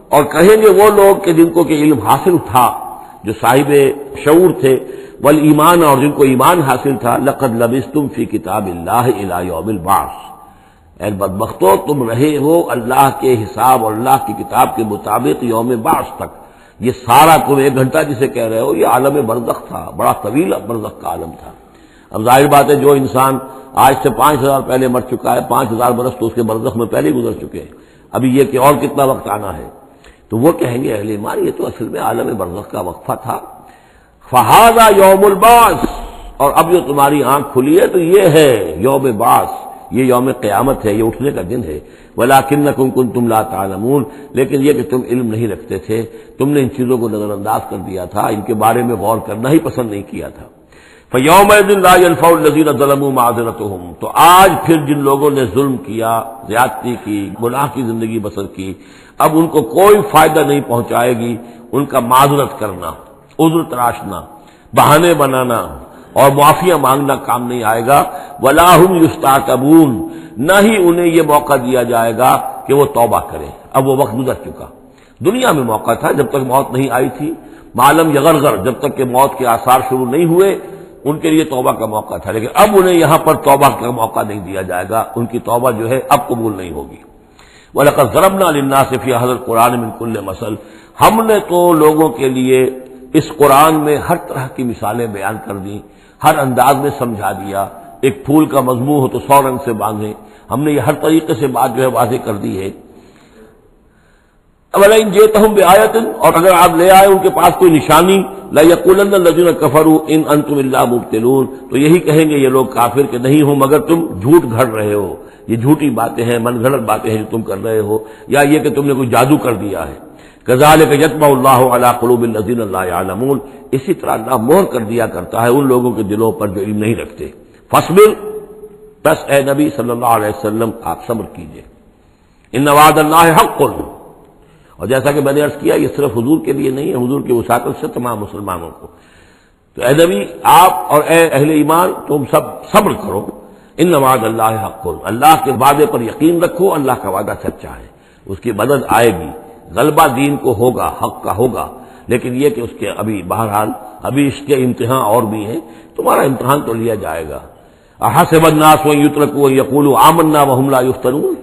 اور کہیں گے وہ لوگ کہ جن کو کہ علم حاصل تھا، جو صاحب شعور تھے بل ایمان اور جن کو ایمان حاصل تھا، لقد لبس تم فی کتاب اللہ یوم الباس اے بدبختو، تم رہے ہو اللہ کے حساب اور اللہ کی کتاب کے مطابق یوم باس تک۔ یہ سارا تم ایک گھنٹہ جسے کہہ رہے ہو، یہ عالم برزخ تھا، بڑا طویل برزخ کا عالم تھا۔ اب ظاہر بات ہے جو انسان آج سے پانچ ہزار پہلے مر چکا ہے، پانچ ہزار برس تو اس کے برزخ میں پہلے گزر چکے ہیں۔ ابھی یہ کہ اور کتنا وقت آنا ہے۔ تو وہ کہیں گے، اہل ایمان، یہ تو اصل میں عالم برزخ کا وقفہ تھا۔ فہذا یوم الباس اور اب جو تمہاری آنکھ کھلی ہے تو یہ ہے یوم باس یہ یوم قیامت ہے، یہ اٹھنے کا دن ہے۔ بلا کن کن کن تم لا تعلمون۔ لیکن یہ کہ تم علم نہیں رکھتے تھے، تم نے ان چیزوں کو نظر انداز کر دیا تھا، ان کے بارے میں غور کرنا ہی پسند نہیں کیا تھا۔ فیوم الفاظ ظلم معذرت تو آج پھر جن لوگوں نے ظلم کیا، زیادتی کی، گناہ کی زندگی بسر کی، اب ان کو کوئی فائدہ نہیں پہنچائے گی۔ ان کا معذرت کرنا، عذر تراشنا، بہانے بنانا اور معافیاں مانگنا کام نہیں آئے گا۔ ولاحم یستاقبون نہ ہی انہیں یہ موقع دیا جائے گا کہ وہ توبہ کریں۔ اب وہ وقت گزر چکا۔ دنیا میں موقع تھا جب تک موت نہیں آئی تھی۔ معلوم یغرغر جب تک کہ موت کے آثار شروع نہیں ہوئے۔ ان کے لیے توبہ کا موقع تھا، لیکن اب انہیں یہاں پر توبہ کا موقع نہیں دیا جائے گا، ان کی توبہ جو ہے اب قبول نہیں ہوگی۔ وہ لقت ضرب نہ صفیہ حضرت قرآن من کل مسل ہم نے تو لوگوں کے لیے اس قرآن میں ہر طرح کی مثالیں بیان کر دیں، ہر انداز میں سمجھا دیا۔ ایک پھول کا مضمون ہو تو سو رنگ سے باندھیں۔ ہم نے یہ ہر طریقے سے بات جو ہے واضح کر دی ہے۔ ہوں بے آیتن اور اگر آپ لے آئے ان کے پاس کوئی نشانی لذین کفر ان انتم اللہ مبتلون تو یہی کہیں گے، یہ لوگ کافر کے نہیں ہوں، مگر تم جھوٹ گھڑ رہے ہو۔ یہ جھوٹی باتیں ہیں، من گھڑت باتیں ہیں جو تم کر رہے ہو۔ یا یہ کہ تم نے کوئی جادو کر دیا ہے۔ غزال کے یتما اللہ علیہ قلوب النزین اللہ عالمون اسی طرح اللہ مہر کر دیا کرتا ہے ان لوگوں کے دلوں پر جو علم نہیں رکھتے۔ فصبر بس اے نبی صلی اللہ علیہ وسلم، آپ صبر کیجیے۔ ان نواز اللہ حق۔ اور جیسا کہ میں نے عرض کیا، یہ صرف حضور کے لیے نہیں ہے، حضور کی وساطت سے تمام مسلمانوں کو۔ تو اے نبی، آپ اور اے اہل ایمان، تم سب صبر کرو۔ ان نواز اللہ حق۔ اللہ کے وعدے پر یقین رکھو، اللہ کا وعدہ سچا ہے۔ اس کی مدد آئے گی۔ غلبہ دین کو ہوگا، حق کا ہوگا۔ لیکن یہ کہ اس کے ابھی بہرحال، ابھی اس کے امتحان اور بھی ہیں، تمہارا امتحان تو لیا جائے گا۔ سے بدناس و یوترک و یقول آمنا و حملہ یفترون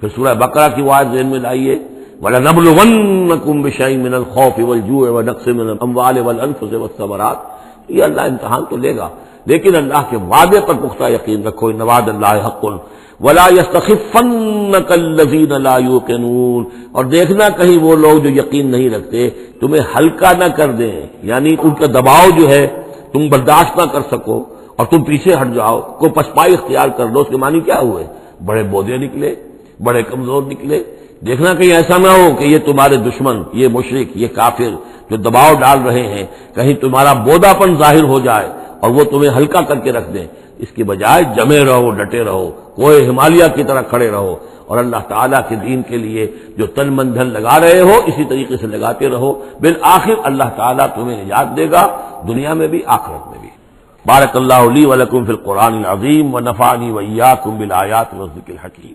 پھر سورہ بکرا کی وائد ذہن میں لائیے۔ وَلَنَبْلُوَنَّكُمْ بِشَيْءٍ مِّنَ الْخَوْفِ وَالْجُوعِ وَنَقْصٍ مِّنَ الْأَمْوَالِ وَالْأَنفُسِ وَالثَّمَرَاتِ۔ یہ اللہ امتحان تو لے گا، لیکن اللہ کے وعدے پر پختہ یقین رکھو، ان وعد اللہ حق ولا يستخفنك الذين لا يوقنون اور دیکھنا کہیں وہ لوگ جو یقین نہیں رکھتے، تمہیں ہلکا نہ کر دیں یعنی ان کا دباؤ جو ہے، تم برداشت نہ کر سکو، اور تم پیچھے ہٹ جاؤ، کو پسپائی اختیار کر دو، اس کے معنی کیا ہوئے؟ بڑے بودے نکلے، بڑے کمزور نکلے دیکھنا کہیں ایسا نہ ہو کہ یہ تمہارے دشمن، یہ مشرق یہ کافر جو دباؤ ڈال رہے ہیں، کہیں تمہارا بودا پن ظاہر ہو جائے اور وہ تمہیں ہلکا کر کے رکھ دیں۔ اس کی بجائے جمے رہو، ڈٹے رہو کوئی ہمالیہ کی طرح کھڑے رہو اور اللہ تعالیٰ کے دین کے لیے جو تن من دھن لگا رہے ہو، اسی طریقے سے لگاتے رہو۔ بالآخر اللہ تعالیٰ تمہیں نجات دے گا، دنیا میں بھی، آخرت میں بھی۔ بارک اللہ علی ولکم فی القرآن العظیم و نفانی ویا کم بلایات و ذکر حکیم